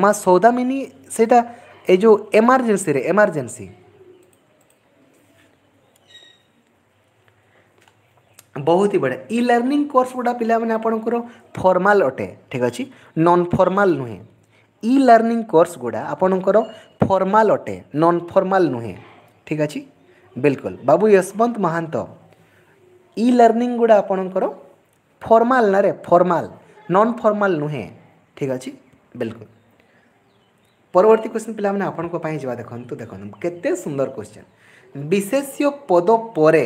S1: ମା ସୌଦାମିନୀ ସେଇଟା ଏ ଯେଉଁ ଏମାର୍ଜେନ୍ସିରେ ଏମାର୍ଜେନ୍ସି ବହୁତ ହି ବଢ଼ିଆ ଇ ଲର୍ଣ୍ଣିଂ କୋର୍ସ ଗୁଡ଼ା ପିଲାମାନେ ଆପଣଙ୍କର ଫର୍ମାଲ୍ ଅଟେ ଠିକ୍ ଅଛି ନନ୍ ଫର୍ମାଲ୍ ନୁହେଁ ଇ ଲର୍ଣ୍ଣିଂ କୋର୍ସ ଗୁଡ଼ା ଆପଣଙ୍କର ଫର୍ମାଲ୍ ଅଟେ ନନ୍ ଫର୍ମାଲ୍ ନୁହେଁ ଠିକ୍ ଅଛି ବିଲକୁଲ ବାବୁ ୟଶବନ୍ତ ମହାନ୍ତ ଇ ଲର୍ଣ୍ଣିଂ ଗୁଡ଼ା ଆପଣଙ୍କର ଫର୍ମାଲ୍ ନାରେ ଫର୍ମାଲ୍ ନନ୍ ଫର୍ମାଲ୍ ନୁହେଁ ଠିକ୍ ଅଛି ବିଲକୁଲ ପରବର୍ତ୍ତୀ କ୍ୱେଶ୍ଚିନ୍ ପିଲାମାନେ ଆପଣଙ୍କ ପାଇଁ ଯିବା ଦେଖନ୍ତୁ ଦେଖନ୍ତୁ କେତେ ସୁନ୍ଦର କ୍ୱେଶ୍ଚିନ୍ ବିଶେଷ୍ୟ ପଦ ପରେ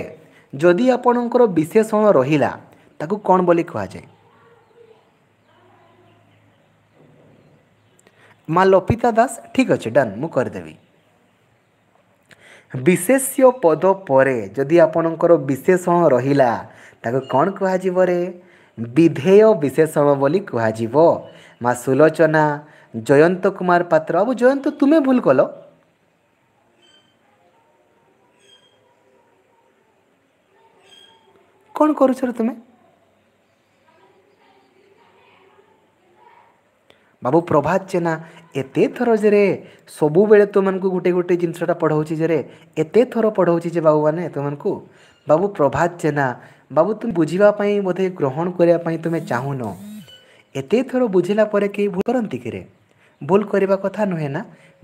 S1: ଯଦି ଆପଣଙ୍କର ବିଶେଷଣ ରହିଲା ତାକୁ କ'ଣ ବୋଲି କୁହାଯାଏ ମା ଲପିତା ଦାସ ଠିକ୍ ଅଛି ଡନ୍ ମୁଁ କରିଦେବି ବିଶେଷ୍ୟ ପଦ ପରେ ଯଦି ଆପଣଙ୍କର ବିଶେଷଣ ରହିଲା ତାକୁ କ'ଣ କୁହାଯିବ ରେ ବିଧେୟ ବିଶେଷଣ ବୋଲି କୁହାଯିବ ମା ସୁଲୋଚନା জয়ন্ত কুমার পাত্র বাবু জয়ন্ত তুমি ভুল কলো କ'ଣ କରୁଛ ରେ ତୁମେ ବାବୁ ପ୍ରଭାତ ଜେନା ଏତେ ଥର ଯେ ରେ ସବୁବେଳେ ତୁମମାନଙ୍କୁ ଗୋଟେ ଗୋଟେ ଜିନିଷଟା ପଢ଼ାଉଛି ଯେ ରେ ଏତେ ଥର ପଢ଼ାଉଛି ଯେ ବାବୁମାନେ ତୁମମାନଙ୍କୁ ବାବୁ ପ୍ରଭାତ ଜେନା ବାବୁ ତୁମେ ବୁଝିବା ପାଇଁ ବୋଧେ ଗ୍ରହଣ କରିବା ପାଇଁ ତୁମେ ଚାହୁଁନ ଏତେ ଥର ବୁଝିଲା ପରେ କେହି ଭୁଲ କରନ୍ତି କିରେ ଭୁଲ କରିବା କଥା ନୁହେଁ ନା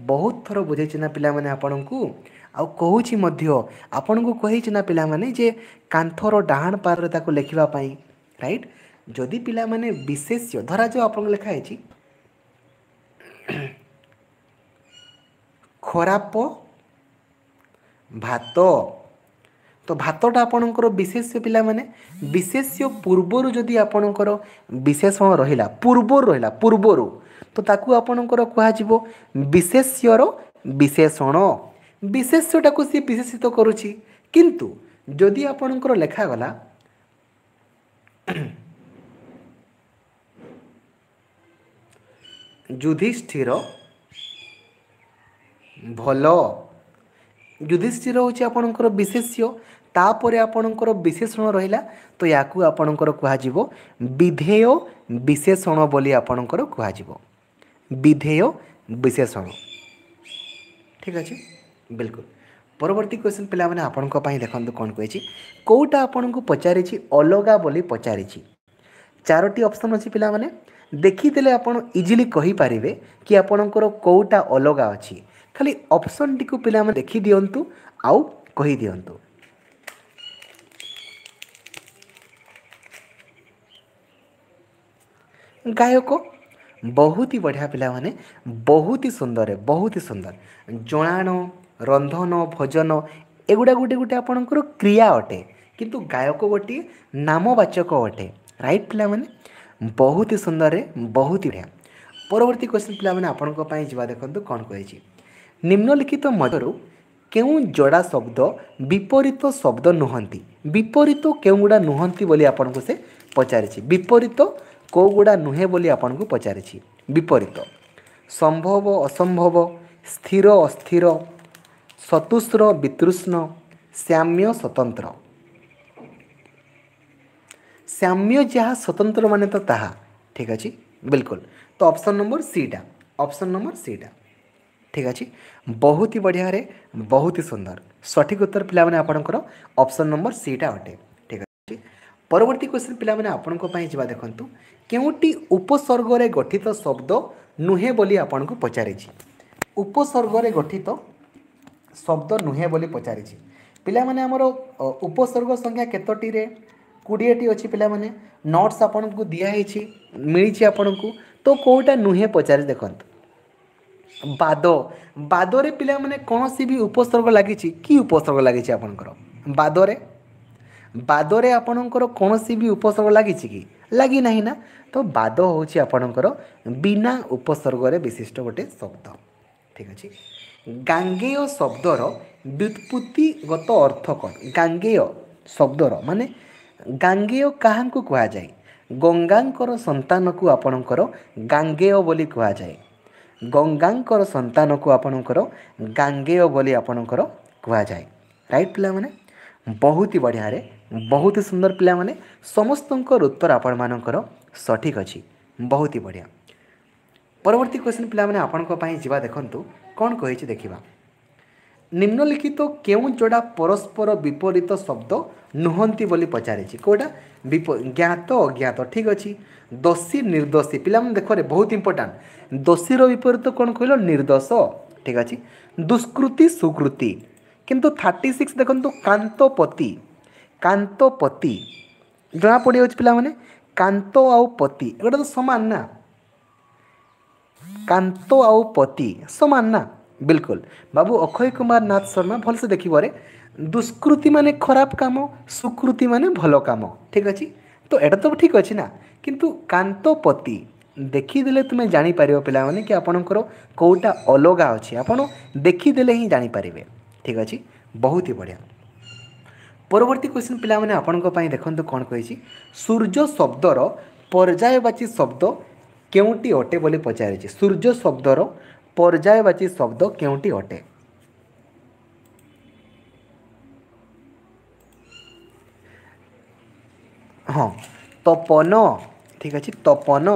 S1: ବହୁତ ଥର ବୁଝେଇଛି ନା ପିଲାମାନେ ଆପଣଙ୍କୁ ଆଉ କହୁଛି ମଧ୍ୟ ଆପଣଙ୍କୁ କହିଛି ନା ପିଲାମାନେ ଯେ କାନ୍ଥର ଡାହାଣ ପାରରେ ତାକୁ ଲେଖିବା ପାଇଁ ରାଇଟ୍ ଯଦି ପିଲାମାନେ ବିଶେଷ୍ୟ ଧରାଯାଉ ଆପଣଙ୍କୁ ଲେଖା ହେଇଛି ଖରାପ ଭାତ ତ ଭାତଟା ଆପଣଙ୍କର ବିଶେଷ୍ୟ ପିଲାମାନେ ବିଶେଷ୍ୟ ପୂର୍ବରୁ ଯଦି ଆପଣଙ୍କର ବିଶେଷଣ ରହିଲା ପୂର୍ବରୁ ରହିଲା ପୂର୍ବରୁ ତ ତାକୁ ଆପଣଙ୍କର କୁହାଯିବ ବିଶେଷ୍ୟର ବିଶେଷଣ ବିଶେଷ୍ୟଟାକୁ ସିଏ ବିଶେଷିତ କରୁଛି କିନ୍ତୁ ଯଦି ଆପଣଙ୍କର ଲେଖାଗଲା ଯୁଧିଷ୍ଠିର ଭଲ ଯୁଧିଷ୍ଠିର ହେଉଛି ଆପଣଙ୍କର ବିଶେଷ୍ୟ ତାପରେ ଆପଣଙ୍କର ବିଶେଷଣ ରହିଲା ତ ୟାକୁ ଆପଣଙ୍କର କୁହାଯିବ ବିଧେୟ ବିଶେଷଣ ବୋଲି ଆପଣଙ୍କର କୁହାଯିବ বিধেয় ବିଶେଷଣ ଠିକ୍ ଅଛି ବିଲକୁଲ ପରବର୍ତ୍ତୀ କ୍ୱେଶ୍ଚନ୍ ପିଲାମାନେ ଆପଣଙ୍କ ପାଇଁ ଦେଖନ୍ତୁ କ'ଣ କହିଛି କେଉଁଟା ଆପଣଙ୍କୁ ପଚାରିଛି ଅଲଗା ବୋଲି ପଚାରିଛି ଚାରୋଟି ଅପସନ୍ ଅଛି ପିଲାମାନେ ଦେଖିଦେଲେ ଆପଣ ଇଜିଲି କହିପାରିବେ କି ଆପଣଙ୍କର କେଉଁଟା ଅଲଗା ଅଛି ଖାଲି ଅପସନ୍ଟିକୁ ପିଲାମାନେ ଦେଖିଦିଅନ୍ତୁ ଆଉ କହିଦିଅନ୍ତୁ ଗାୟକ ବହୁତ ହି ବଢ଼ିଆ ପିଲାମାନେ ବହୁତ ହି ସୁନ୍ଦର ବହୁତ ହି ସୁନ୍ଦର ଜଣାଣ ରନ୍ଧନ ଭଜନ ଏଗୁଡ଼ା ଗୋଟେ ଗୋଟେ ଆପଣଙ୍କର କ୍ରିୟା ଅଟେ କିନ୍ତୁ ଗାୟକ ଗୋଟିଏ ନାମବାଚକ ଅଟେ ରାଇଟ୍ ପିଲାମାନେ ବହୁତ ହି ସୁନ୍ଦରରେ ବହୁତ ହି ବଢ଼ିଆ ପରବର୍ତ୍ତୀ କ୍ୱେଶ୍ଚିନ୍ ପିଲାମାନେ ଆପଣଙ୍କ ପାଇଁ ଯିବା ଦେଖନ୍ତୁ କ'ଣ କହିଛି ନିମ୍ନଲିଖିତ ମଧ୍ୟରୁ କେଉଁ ଜଡ଼ା ଶବ୍ଦ ବିପରୀତ ଶବ୍ଦ ନୁହନ୍ତି ବିପରୀତ କେଉଁଗୁଡ଼ା ନୁହନ୍ତି ବୋଲି ଆପଣଙ୍କୁ ସେ ପଚାରିଛି ବିପରୀତ କେଉଁଗୁଡ଼ା ନୁହେଁ ବୋଲି ଆପଣଙ୍କୁ ପଚାରିଛି ବିପରୀତ ସମ୍ଭବ ଅସମ୍ଭବ ସ୍ଥିର ଅସ୍ଥିର ସତୁଷ୍ଣ ବିତୃଷ୍ଣ ସାମ୍ୟ ସ୍ୱତନ୍ତ୍ର ସାମ୍ୟ ଯାହା ସ୍ୱତନ୍ତ୍ର ମାନେ ତ ତାହା ଠିକ୍ ଅଛି ବିଲକୁଲ ତ ଅପସନ୍ ନମ୍ବର ସିଟା ଅପସନ୍ ନମ୍ବର ସିଟା ଠିକ୍ ଅଛି ବହୁତ ହି ବଢ଼ିଆରେ ବହୁତ ହି ସୁନ୍ଦର ସଠିକ୍ ଉତ୍ତର ପିଲାମାନେ ଆପଣଙ୍କର ଅପସନ୍ ନମ୍ବର ସିଟା ଅଟେ ଠିକ୍ ଅଛି ପରବର୍ତ୍ତୀ କ୍ୱେଶ୍ଚିନ୍ ପିଲାମାନେ ଆପଣଙ୍କ ପାଇଁ ଯିବା ଦେଖନ୍ତୁ କେଉଁଟି ଉପସର୍ଗରେ ଗଠିତ ଶବ୍ଦ ନୁହେଁ ବୋଲି ଆପଣଙ୍କୁ ପଚାରିଛି ଉପସର୍ଗରେ ଗଠିତ ଶବ୍ଦ ନୁହେଁ ବୋଲି ପଚାରିଛି ପିଲାମାନେ ଆମର ଉପସର୍ଗ ସଂଖ୍ୟା କେତୋଟିରେ କୋଡ଼ିଏଟି ଅଛି ପିଲାମାନେ ନୋଟ୍ସ ଆପଣଙ୍କୁ ଦିଆହେଇଛି ମିଳିଛି ଆପଣଙ୍କୁ ତ କେଉଁଟା ନୁହେଁ ପଚାରି ଦେଖନ୍ତୁ ବାଦ ବାଦରେ ପିଲାମାନେ କୌଣସି ବି ଉପସର୍ଗ ଲାଗିଛି କି ଉପସର୍ଗ ଲାଗିଛି ଆପଣଙ୍କର ବାଦରେ ବାଦରେ ଆପଣଙ୍କର କୌଣସି ବି ଉପସର୍ଗ ଲାଗିଛି କି ଲାଗି ନାହିଁ ନା ତ ବାଦ ହେଉଛି ଆପଣଙ୍କର ବିନା ଉପସର୍ଗରେ ବିଶିଷ୍ଟ ଗୋଟେ ଶବ୍ଦ ଠିକ୍ ଅଛି ଗାଙ୍ଗେୟ ଶବ୍ଦର ବ୍ୟୁତ୍ପତ୍ତିଗତ ଅର୍ଥ କ'ଣ ଗାଙ୍ଗେୟ ଶବ୍ଦର ମାନେ ଗାଙ୍ଗେୟ କାହାଙ୍କୁ କୁହାଯାଏ ଗଙ୍ଗାଙ୍କର ସନ୍ତାନକୁ ଆପଣଙ୍କର ଗାଙ୍ଗେୟ ବୋଲି କୁହାଯାଏ ଗଙ୍ଗାଙ୍କର ସନ୍ତାନକୁ ଆପଣଙ୍କର ଗାଙ୍ଗେୟ ବୋଲି ଆପଣଙ୍କର କୁହାଯାଏ ରାଇଟ୍ ପିଲାମାନେ ବହୁତ ହି ବଢ଼ିଆରେ ବହୁତ ହି ସୁନ୍ଦର ପିଲାମାନେ ସମସ୍ତଙ୍କର ଉତ୍ତର ଆପଣମାନଙ୍କର ସଠିକ୍ ଅଛି ବହୁତ ହି ବଢ଼ିଆ ପରବର୍ତ୍ତୀ କ୍ୱେଶ୍ଚିନ୍ ପିଲାମାନେ ଆପଣଙ୍କ ପାଇଁ ଯିବା ଦେଖନ୍ତୁ କ'ଣ କହିଛି ଦେଖିବା ନିମ୍ନଲିଖିତ କେଉଁ ଯୋଡ଼ା ପରସ୍ପର ବିପରୀତ ଶବ୍ଦ ନୁହନ୍ତି ବୋଲି ପଚାରିଛି କେଉଁଟା ବିପ ଜ୍ଞାତ ଅଜ୍ଞାତ ଠିକ୍ ଅଛି ଦୋଷୀ ନିର୍ଦ୍ଦୋଷୀ ପିଲାମାନେ ଦେଖରେ ବହୁତ ଇମ୍ପୋର୍ଟାଣ୍ଟ ଦୋଷୀର ବିପରୀତ କ'ଣ କହିଲ ନିର୍ଦ୍ଦୋଷ ଠିକ୍ ଅଛି ଦୁଷ୍କୃତି ସୁକୃତି କିନ୍ତୁ ଥାର୍ଟି ସିକ୍ସ ଦେଖନ୍ତୁ କାନ୍ତପତି କାନ୍ତ ପତି ଜଣାପଡ଼ିଯାଉଛି ପିଲାମାନେ କାନ୍ତ ଆଉ ପତି ଏଗୁଡ଼ା ତ ସମାନ ନା କାନ୍ତ ଆଉ ପତି ସମାନ ନା ବିଲକୁଲ ବାବୁ ଅକ୍ଷୟ କୁମାର ନାଥ ଶର୍ମା ଭଲସେ ଦେଖିବରେ ଦୁଷ୍କୃତି ମାନେ ଖରାପ କାମ ସୁକୃତି ମାନେ ଭଲ କାମ ଠିକ୍ ଅଛି ତ ଏଇଟା ତ ଠିକ୍ ଅଛି ନା କିନ୍ତୁ କାନ୍ତ ପତି ଦେଖିଦେଲେ ତୁମେ ଜାଣିପାରିବ ପିଲାମାନେ କି ଆପଣଙ୍କର କେଉଁଟା ଅଲଗା ଅଛି ଆପଣ ଦେଖିଦେଲେ ହିଁ ଜାଣିପାରିବେ ଠିକ୍ ଅଛି ବହୁତ ହି ବଢ଼ିଆ ପରବର୍ତ୍ତୀ କ୍ୱେଶ୍ଚିନ୍ ପିଲାମାନେ ଆପଣଙ୍କ ପାଇଁ ଦେଖନ୍ତୁ କ'ଣ କହିଛି ସୂର୍ଯ୍ୟ ଶବ୍ଦର ପର୍ଯ୍ୟାୟବାଚୀ ଶବ୍ଦ କେଉଁଟି ଅଟେ ବୋଲି ପଚାରିଛି ସୂର୍ଯ୍ୟ ଶବ୍ଦର ପର୍ଯ୍ୟାୟବାଚୀ ଶବ୍ଦ କେଉଁଟି ଅଟେ ହଁ ତପନ ଠିକ୍ ଅଛି ତପନ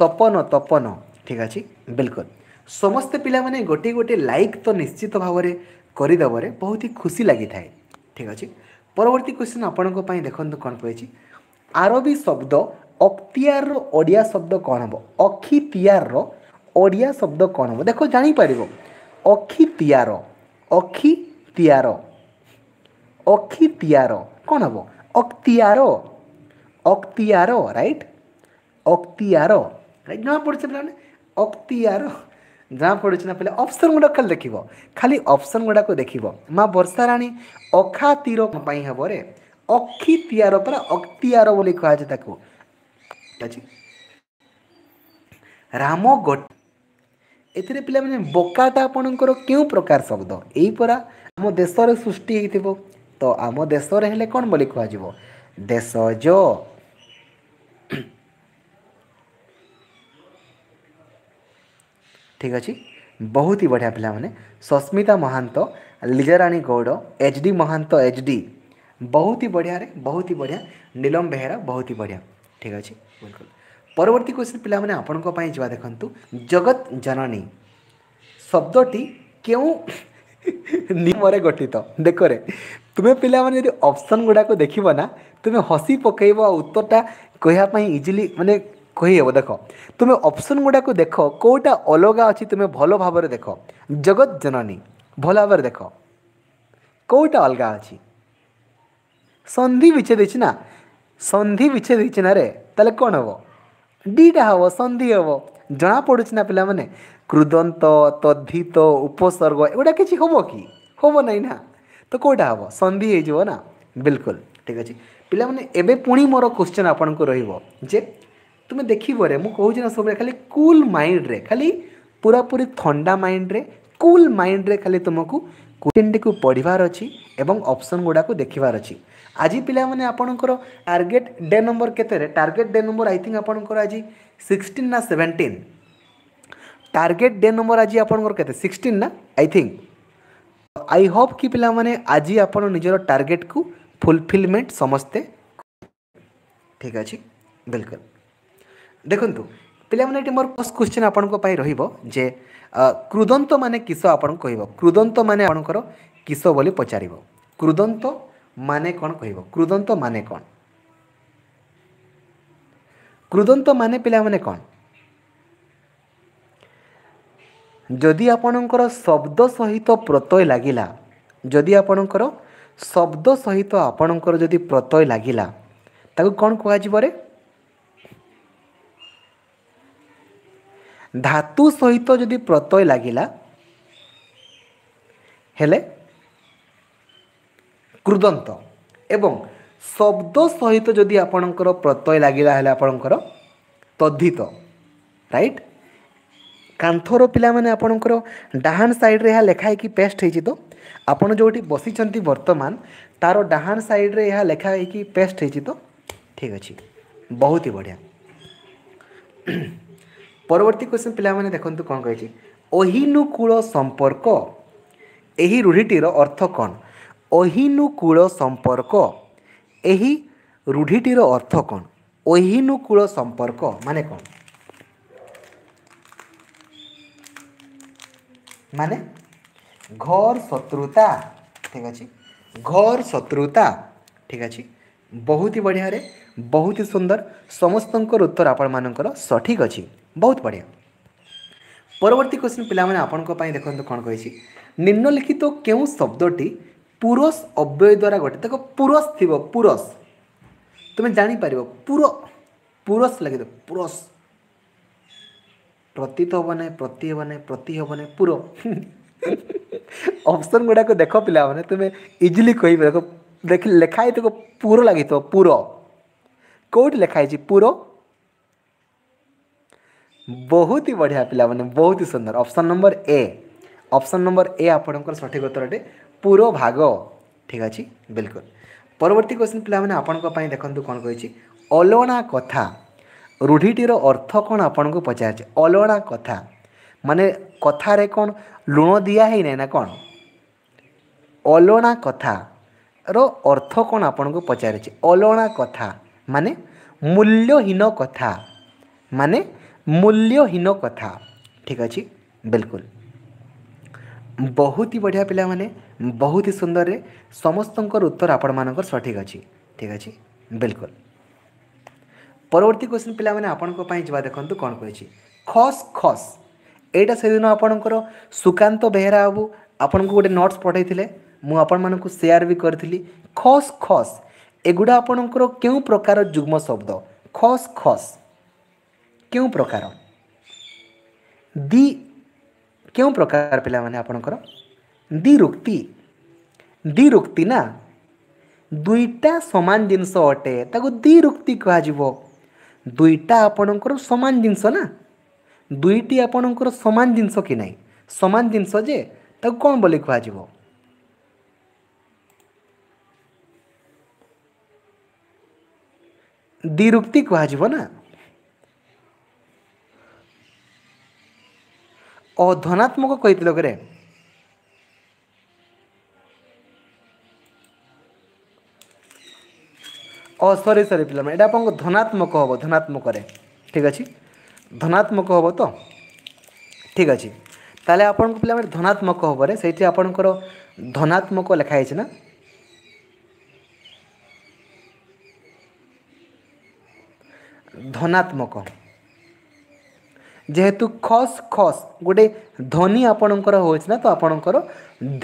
S1: ତପନ ତପନ ଠିକ୍ ଅଛି ବିଲକୁଲ ସମସ୍ତେ ପିଲାମାନେ ଗୋଟିଏ ଗୋଟିଏ ଲାଇକ୍ ତ ନିଶ୍ଚିତ ଭାବରେ କରିଦେବାରେ ବହୁତ ହି ଖୁସି ଲାଗିଥାଏ ଠିକ୍ ଅଛି ପରବର୍ତ୍ତୀ କ୍ୱେଶ୍ଚିନ୍ ଆପଣଙ୍କ ପାଇଁ ଦେଖନ୍ତୁ କ'ଣ କହିଛି ଆରବୀ ଶବ୍ଦ ଅକ୍ତିଆରର ଓଡ଼ିଆ ଶବ୍ଦ କ'ଣ ହେବ ଅଖିତିଆରର ଓଡ଼ିଆ ଶବ୍ଦ କ'ଣ ହେବ ଦେଖ ଜାଣିପାରିବ ଅଖିତିଆର ଅଖିତିଆର ଅଖିତିଆର କ'ଣ ହେବ ଅକ୍ତିଆର ଅକ୍ତିଆର ରାଇଟ୍ ଅକ୍ତିଆର ରାଇଟ୍ ଜଣାପଡ଼ୁଛି ପିଲାମାନେ ଅକ୍ତିଆର ଜଣାପଡ଼ୁଛି ନା ପିଲା ଅପସନ୍ ଗୁଡ଼ାକ ଖାଲି ଦେଖିବ ଖାଲି ଅପସନ୍ ଗୁଡ଼ାକ ଦେଖିବ ମା ବର୍ଷାରାଣୀ ଅଖା ତୀର ପାଇଁ ହେବରେ ଅଖି ତିଆର ପରା ଅକ୍ତିଆର ବୋଲି କୁହାଯାଏ ତାକୁ ଅଛି ରାମ ଗୋଟ ଏଥିରେ ପିଲାମାନେ ବକାଟା ଆପଣଙ୍କର କେଉଁ ପ୍ରକାର ଶବ୍ଦ ଏଇପରା ଆମ ଦେଶରେ ସୃଷ୍ଟି ହେଇଥିବ ତ ଆମ ଦେଶରେ ହେଲେ କ'ଣ ବୋଲି କୁହାଯିବ ଦେଶଜ ठीक अच्छे बहुत ही बढ़िया पिला Sasmita Mahanta Lizarani Gaur H D Mahanta H D बहुत ही बढ़िया बहुत ही बढ़िया नीलम बेहरा बहुत ही बढ़िया ठीक अच्छे बिल्कुल परवर्ती क्वेश्चन पे आपण जावा जगत जननी शब्दी के निम गठित देख रे तुम्हें पे जो अपसन गुड़ाक देखना तुम्हें हसी पकेब उत्तरटा कहपाई इजिली मैंने କହିହେବ ଦେଖ ତୁମେ ଅପସନ୍ ଗୁଡ଼ାକୁ ଦେଖ କେଉଁଟା ଅଲଗା ଅଛି ତୁମେ ଭଲ ଭାବରେ ଦେଖ ଜଗତ ଜନନୀ ଭଲ ଭାବରେ ଦେଖ କେଉଁଟା ଅଲଗା ଅଛି ସନ୍ଧି ବିଚ୍ଛେଦ ହେଇଛି ନା ସନ୍ଧି ବିଚ୍ଛେଦ ହେଇଛି ନା ରେ ତାହେଲେ କ'ଣ ହେବ ଦୁଇଟା ହେବ ସନ୍ଧି ହେବ ଜଣାପଡ଼ୁଛି ନା ପିଲାମାନେ କୃଦନ୍ତ ତଦ୍ଧିତ ଉପସର୍ଗ ଏଗୁଡ଼ା କିଛି ହେବ କି ହେବ ନାହିଁ ନା ତ କେଉଁଟା ହେବ ସନ୍ଧି ହେଇଯିବ ନା ବିଲକୁଲ ଠିକ୍ ଅଛି ପିଲାମାନେ ଏବେ ପୁଣି ମୋର କୋଶ୍ଚିନ୍ ଆପଣଙ୍କୁ ରହିବ ଯେ ତୁମେ ଦେଖିବରେ ମୁଁ କହୁଛି ନା ସବୁବେଳେ ଖାଲି କୁଲ୍ ମାଇଣ୍ଡରେ ଖାଲି ପୁରାପୁରି ଥଣ୍ଡା ମାଇଣ୍ଡରେ କୁଲ୍ ମାଇଣ୍ଡରେ ଖାଲି ତୁମକୁ କ୍ୱେଶ୍ଚିନ୍ଟିକୁ ପଢ଼ିବାର ଅଛି ଏବଂ ଅପସନ୍ ଗୁଡ଼ାକୁ ଦେଖିବାର ଅଛି ଆଜି ପିଲାମାନେ ଆପଣଙ୍କର ଟାର୍ଗେଟ୍ ଡେ ନମ୍ବର କେତେରେ target day number I think ଆପଣଙ୍କର ଆଜି ସିକ୍ସଟିନ୍ ନା ସେଭେଣ୍ଟିନ୍ ଟାର୍ଗେଟ୍ ଡେ ନମ୍ବର ଆଜି ଆପଣଙ୍କର କେତେ ସିକ୍ସଟିନ୍ ନା ଆଇ ଥିଙ୍କ ଆଇ ହୋପ୍ କି ପିଲାମାନେ ଆଜି ଆପଣ ନିଜର ଟାର୍ଗେଟ୍କୁ ଫୁଲଫିଲମେଣ୍ଟ ସମସ୍ତେ ଠିକ୍ ଅଛି ବିଲକୁଲ ଦେଖନ୍ତୁ ପିଲାମାନେ ଏଠି ମୋର ଫାର୍ଷ୍ଟ କ୍ୱେଶ୍ଚିନ୍ ଆପଣଙ୍କ ପାଇଁ ରହିବ ଯେ କ୍ରୁଦନ୍ତ ମାନେ କିସ ଆପଣଙ୍କୁ କହିବ କ୍ରୁଦନ୍ତ ମାନେ ଆପଣଙ୍କର କିସ ବୋଲି ପଚାରିବ କ୍ରୁଦନ୍ତ ମାନେ କ'ଣ କହିବ କ୍ରୁଦନ୍ତ ମାନେ କ'ଣ କ୍ରୁଦନ୍ତ ମାନେ ପିଲାମାନେ କ'ଣ ଯଦି ଆପଣଙ୍କର ଶବ୍ଦ ସହିତ ପ୍ରତ୍ୟୟ ଲାଗିଲା ଯଦି ଆପଣଙ୍କର ଶବ୍ଦ ସହିତ ଆପଣଙ୍କର ଯଦି ପ୍ରତ୍ୟୟ ଲାଗିଲା ତାକୁ କ'ଣ କୁହାଯିବରେ ଧାତୁ ସହିତ ଯଦି ପ୍ରତ୍ୟୟ ଲାଗିଲା ହେଲେ କୃଦନ୍ତ ଏବଂ ଶବ୍ଦ ସହିତ ଯଦି ଆପଣଙ୍କର ପ୍ରତ୍ୟୟ ଲାଗିଲା ହେଲେ ଆପଣଙ୍କର ତଦ୍ଧିତ ରାଇଟ୍ କାନ୍ଥର ପିଲାମାନେ ଆପଣଙ୍କର ଡାହାଣ ସାଇଡ଼୍ରେ ଏହା ଲେଖା ହେଇକି ପେଷ୍ଟ ହେଇଛି ତ ଆପଣ ଯେଉଁଠି ବସିଛନ୍ତି ବର୍ତ୍ତମାନ ତା'ର ଡାହାଣ ସାଇଡ଼୍ରେ ଏହା ଲେଖା ହେଇକି ପେଷ୍ଟ ହେଇଛି ତ ଠିକ୍ ଅଛି ବହୁତ ହି ବଢ଼ିଆ ପରବର୍ତ୍ତୀ କ୍ୱେଶ୍ଚନ୍ ପିଲାମାନେ ଦେଖନ୍ତୁ କ'ଣ କହିଛି ଅହିନୁକୂଳ ସମ୍ପର୍କ ଏହି ରୂଢ଼ିଟିର ଅର୍ଥ କ'ଣ ଅହିନୁକୂଳ ସମ୍ପର୍କ ଏହି ରୂଢ଼ିଟିର ଅର୍ଥ କ'ଣ ଅହିନୁକୂଳ ସମ୍ପର୍କ ମାନେ କ'ଣ ମାନେ ଘର ଶତ୍ରୁତା ଠିକ୍ ଅଛି ଘର ଶତ୍ରୁତା ଠିକ୍ ଅଛି ବହୁତ ହି ବଢ଼ିଆରେ ବହୁତ ହି ସୁନ୍ଦର ସମସ୍ତଙ୍କର ଉତ୍ତର ଆପଣମାନଙ୍କର ସଠିକ୍ ଅଛି ବହୁତ ବଢ଼ିଆ ପରବର୍ତ୍ତୀ କ୍ୱେଶ୍ଚିନ୍ ପିଲାମାନେ ଆପଣଙ୍କ ପାଇଁ ଦେଖନ୍ତୁ କ'ଣ କହିଛି ନିମ୍ନଲିଖିତ କେଉଁ ଶବ୍ଦଟି ପୁରସ ଅବ୍ୟୟ ଦ୍ୱାରା ଗଠିତ ଦେଖ ପୁରସ ଥିବ ପୁରସ ତୁମେ ଜାଣିପାରିବ ପୁର ପୁରସ ଲାଗିଥିବ ପୁରସ ପ୍ରତୀତ ହେବ ନାହିଁ ପ୍ରତି ହେବ ନାହିଁ ପ୍ରତି ହେବ ନାହିଁ ପୁର ଅପସନ୍ ଗୁଡ଼ାକ ଦେଖ ପିଲାମାନେ ତୁମେ ଇଜିଲି କହିବ ଦେଖ ଲେଖା ହେଇଥିବ ପୁର ଲାଗିଥିବ ପୁର କେଉଁଠି ଲେଖା ହେଇଛି ପୁର ବହୁତ ହି ବଢ଼ିଆ ପିଲାମାନେ ବହୁତ ହି ସୁନ୍ଦର option number A option number A ଆପଣଙ୍କର ସଠିକ୍ ଉତ୍ତର ଅଟେ ପୁରୋ ଭାଗ ଠିକ୍ ଅଛି ବିଲକୁଲ ପରବର୍ତ୍ତୀ କ୍ୱେଶ୍ଚିନ୍ ପିଲାମାନେ ଆପଣଙ୍କ ପାଇଁ ଦେଖନ୍ତୁ କ'ଣ କହିଛି ଅଲଣା କଥା ରୂଢ଼ିଟିର ଅର୍ଥ କ'ଣ ଆପଣଙ୍କୁ ପଚାରିଛି ଅଲଣା କଥା ମାନେ କଥାରେ କ'ଣ ଲୁଣ ଦିଆ ହେଇନାହିଁ ନା କ'ଣ ଅଲଣା କଥାର ଅର୍ଥ କ'ଣ ଆପଣଙ୍କୁ ପଚାରିଛି ଅଲଣା କଥା ମାନେ ମୂଲ୍ୟହୀନ କଥା ମାନେ ମୂଲ୍ୟହୀନ କଥା ଠିକ୍ ଅଛି ବିଲକୁଲ ବହୁତ ହି ବଢ଼ିଆ ପିଲାମାନେ ବହୁତ ହି ସୁନ୍ଦରରେ ସମସ୍ତଙ୍କର ଉତ୍ତର ଆପଣମାନଙ୍କର ସଠିକ୍ ଅଛି ଠିକ୍ ଅଛି ବିଲକୁଲ ପରବର୍ତ୍ତୀ କ୍ୱେଶ୍ଚିନ୍ ପିଲାମାନେ ଆପଣଙ୍କ ପାଇଁ ଯିବା ଦେଖନ୍ତୁ କ'ଣ କହିଛି ଖସ୍ ଖସ୍ ଏଇଟା ସେଦିନ ଆପଣଙ୍କର ସୁକାନ୍ତ ବେହେରା ବାବୁ ଆପଣଙ୍କୁ ଗୋଟେ ନୋଟ୍ସ ପଠାଇଥିଲେ ମୁଁ ଆପଣମାନଙ୍କୁ ସେୟାର ବି କରିଥିଲି ଖସ୍ ଖସ୍ ଏଗୁଡ଼ା ଆପଣଙ୍କର କେଉଁ ପ୍ରକାର ଯୁଗ୍ମ ଶବ୍ଦ ଖସ୍ ଖସ୍ କେଉଁ ପ୍ରକାର ଦି କେଉଁ ପ୍ରକାର ପିଲାମାନେ ଆପଣଙ୍କର ଦିରୁକ୍ତି ଦିରୁକ୍ତି ନା ଦୁଇଟା ସମାନ ଜିନିଷ ଅଟେ ତାକୁ ଦିରୁକ୍ତି କୁହାଯିବ ଦୁଇଟା ଆପଣଙ୍କର ସମାନ ଜିନିଷ ନା ଦୁଇଟି ଆପଣଙ୍କର ସମାନ ଜିନିଷ କି ନାହିଁ ସମାନ ଜିନିଷ ଯେ ତାକୁ କ'ଣ ବୋଲି କୁହାଯିବ ଦିରୁକ୍ତି କୁହାଯିବ ନା अधनात्मक कही ओ सॉरी सॉरी पे ये आप धनात्मक हम धनात्मक ठीक अच्छे धनात्मक हम तो ठीक अच्छे तेल आप पे धनात्मक हम से आपणकर धनात्मक लिखाई ना धनात्मक যেহেতু খস খস গোটে ধ্বনি আপনার হচ্ছে না তো আপনার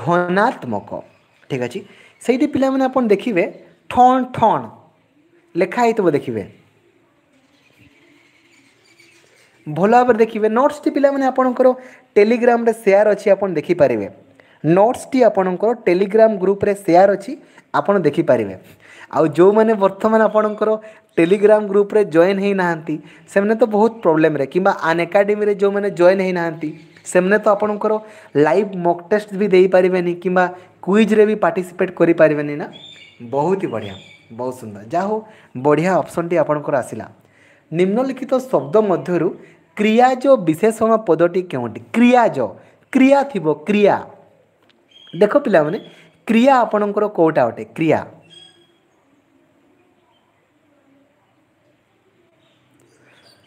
S1: ধ্বনাত্মক ঠিক আছে সেইটি পিলা মানে আপনার দেখবে ঠণ ঠণ লেখা হয়ে দেখবে ଭଲ ଭାବରେ ଦେଖିବେ ନୋଟ୍ସଟି ପିଲାମାନେ ଆପଣଙ୍କର ଟେଲିଗ୍ରାମରେ ସେୟାର ଅଛି ଆପଣ ଦେଖିପାରିବେ ନୋଟ୍ସଟି ଆପଣଙ୍କର ଟେଲିଗ୍ରାମ ଗ୍ରୁପରେ ସେୟାର ଅଛି ଆପଣ ଦେଖିପାରିବେ ଆଉ ଯେଉଁମାନେ ବର୍ତ୍ତମାନ ଆପଣଙ୍କର टेलीग्राम ग्रुप रे जॉइन ही ना से तो बहुत प्रॉब्लम रे कि आन एकाडेमी जो मैंने जॉइन ही ना से तो आपंकर लाइव मॉक टेस्ट भी दे पारे कि क्विज्रे भी पार्टीसीपेट करें ना बहुत ही बढ़िया बहुत सुंदर जा बढ़िया अप्सन टी आपंकर आसला निम्नलिखित तो शब्द मध्य क्रियाज विशेषण पदटी के क्रियाज क्रिया थ क्रिया देख पाने क्रिया आपणकर कौटा अटे क्रिया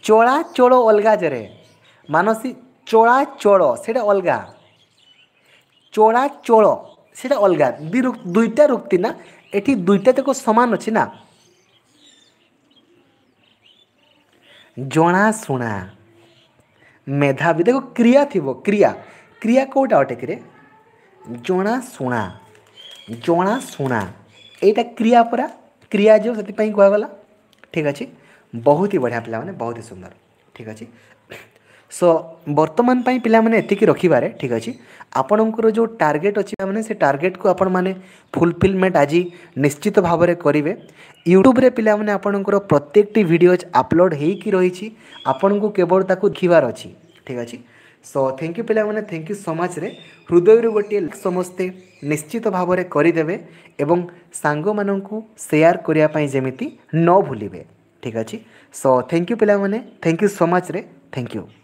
S1: ଚୋଳା ଚୋଳ ଅଲଗା ଜରେ ମାନସୀ ଚୋଳା ଚୋଳ ସେଇଟା ଅଲଗା ଚୋଳା ଚୋଳ ସେଇଟା ଅଲଗା ଦି ଦୁଇଟା ରୁକ୍ତି ନା ଏଠି ଦୁଇଟା ଯାକ ସମାନ ଅଛି ନା ଜଣାଶୁଣା ମେଧାବୀ ଦେଖ କ୍ରିୟା ଥିବ କ୍ରିୟା କ୍ରିୟା କେଉଁଟା ଅଟେ କିରେ ଜଣାଶୁଣା ଜଣାଶୁଣା ଏଇଟା କ୍ରିୟା ପରା କ୍ରିୟା ଯେଉଁ ସେଥିପାଇଁ କୁହାଗଲା ଠିକ୍ ଅଛି ବହୁତ ହି ବଢ଼ିଆ ପିଲାମାନେ ବହୁତ ହି ସୁନ୍ଦର ଠିକ୍ ଅଛି ସୋ ବର୍ତ୍ତମାନ ପାଇଁ ପିଲାମାନେ ଏତିକି ରଖିବାରେ ଠିକ୍ ଅଛି ଆପଣଙ୍କର ଯେଉଁ ଟାର୍ଗେଟ୍ ଅଛି ପିଲାମାନେ ସେ ଟାର୍ଗେଟ୍କୁ ଆପଣମାନେ ଫୁଲଫିଲମେଣ୍ଟ ଆଜି ନିଶ୍ଚିତ ଭାବରେ କରିବେ ୟୁଟ୍ୟୁବରେ ପିଲାମାନେ ଆପଣଙ୍କର ପ୍ରତ୍ୟେକଟି ଭିଡ଼ିଓଜ୍ ଅପଲୋଡ଼ ହେଇକି ରହିଛି ଆପଣଙ୍କୁ କେବଳ ତାକୁ ଦେଖିବାର ଅଛି ଠିକ୍ ଅଛି ସୋ ଥ୍ୟାଙ୍କ ୟୁ ପିଲାମାନେ ଥ୍ୟାଙ୍କ ୟୁ ସୋ ମଚ୍ରେ ହୃଦୟରୁ ଗୋଟିଏ ସମସ୍ତେ ନିଶ୍ଚିତ ଭାବରେ କରିଦେବେ ଏବଂ ସାଙ୍ଗମାନଙ୍କୁ ସେୟାର କରିବା ପାଇଁ ଯେମିତି ନ ଭୁଲିବେ ठीक अच्छे सो थैंक यू पे थैंक यू सो मच रे थैंक यू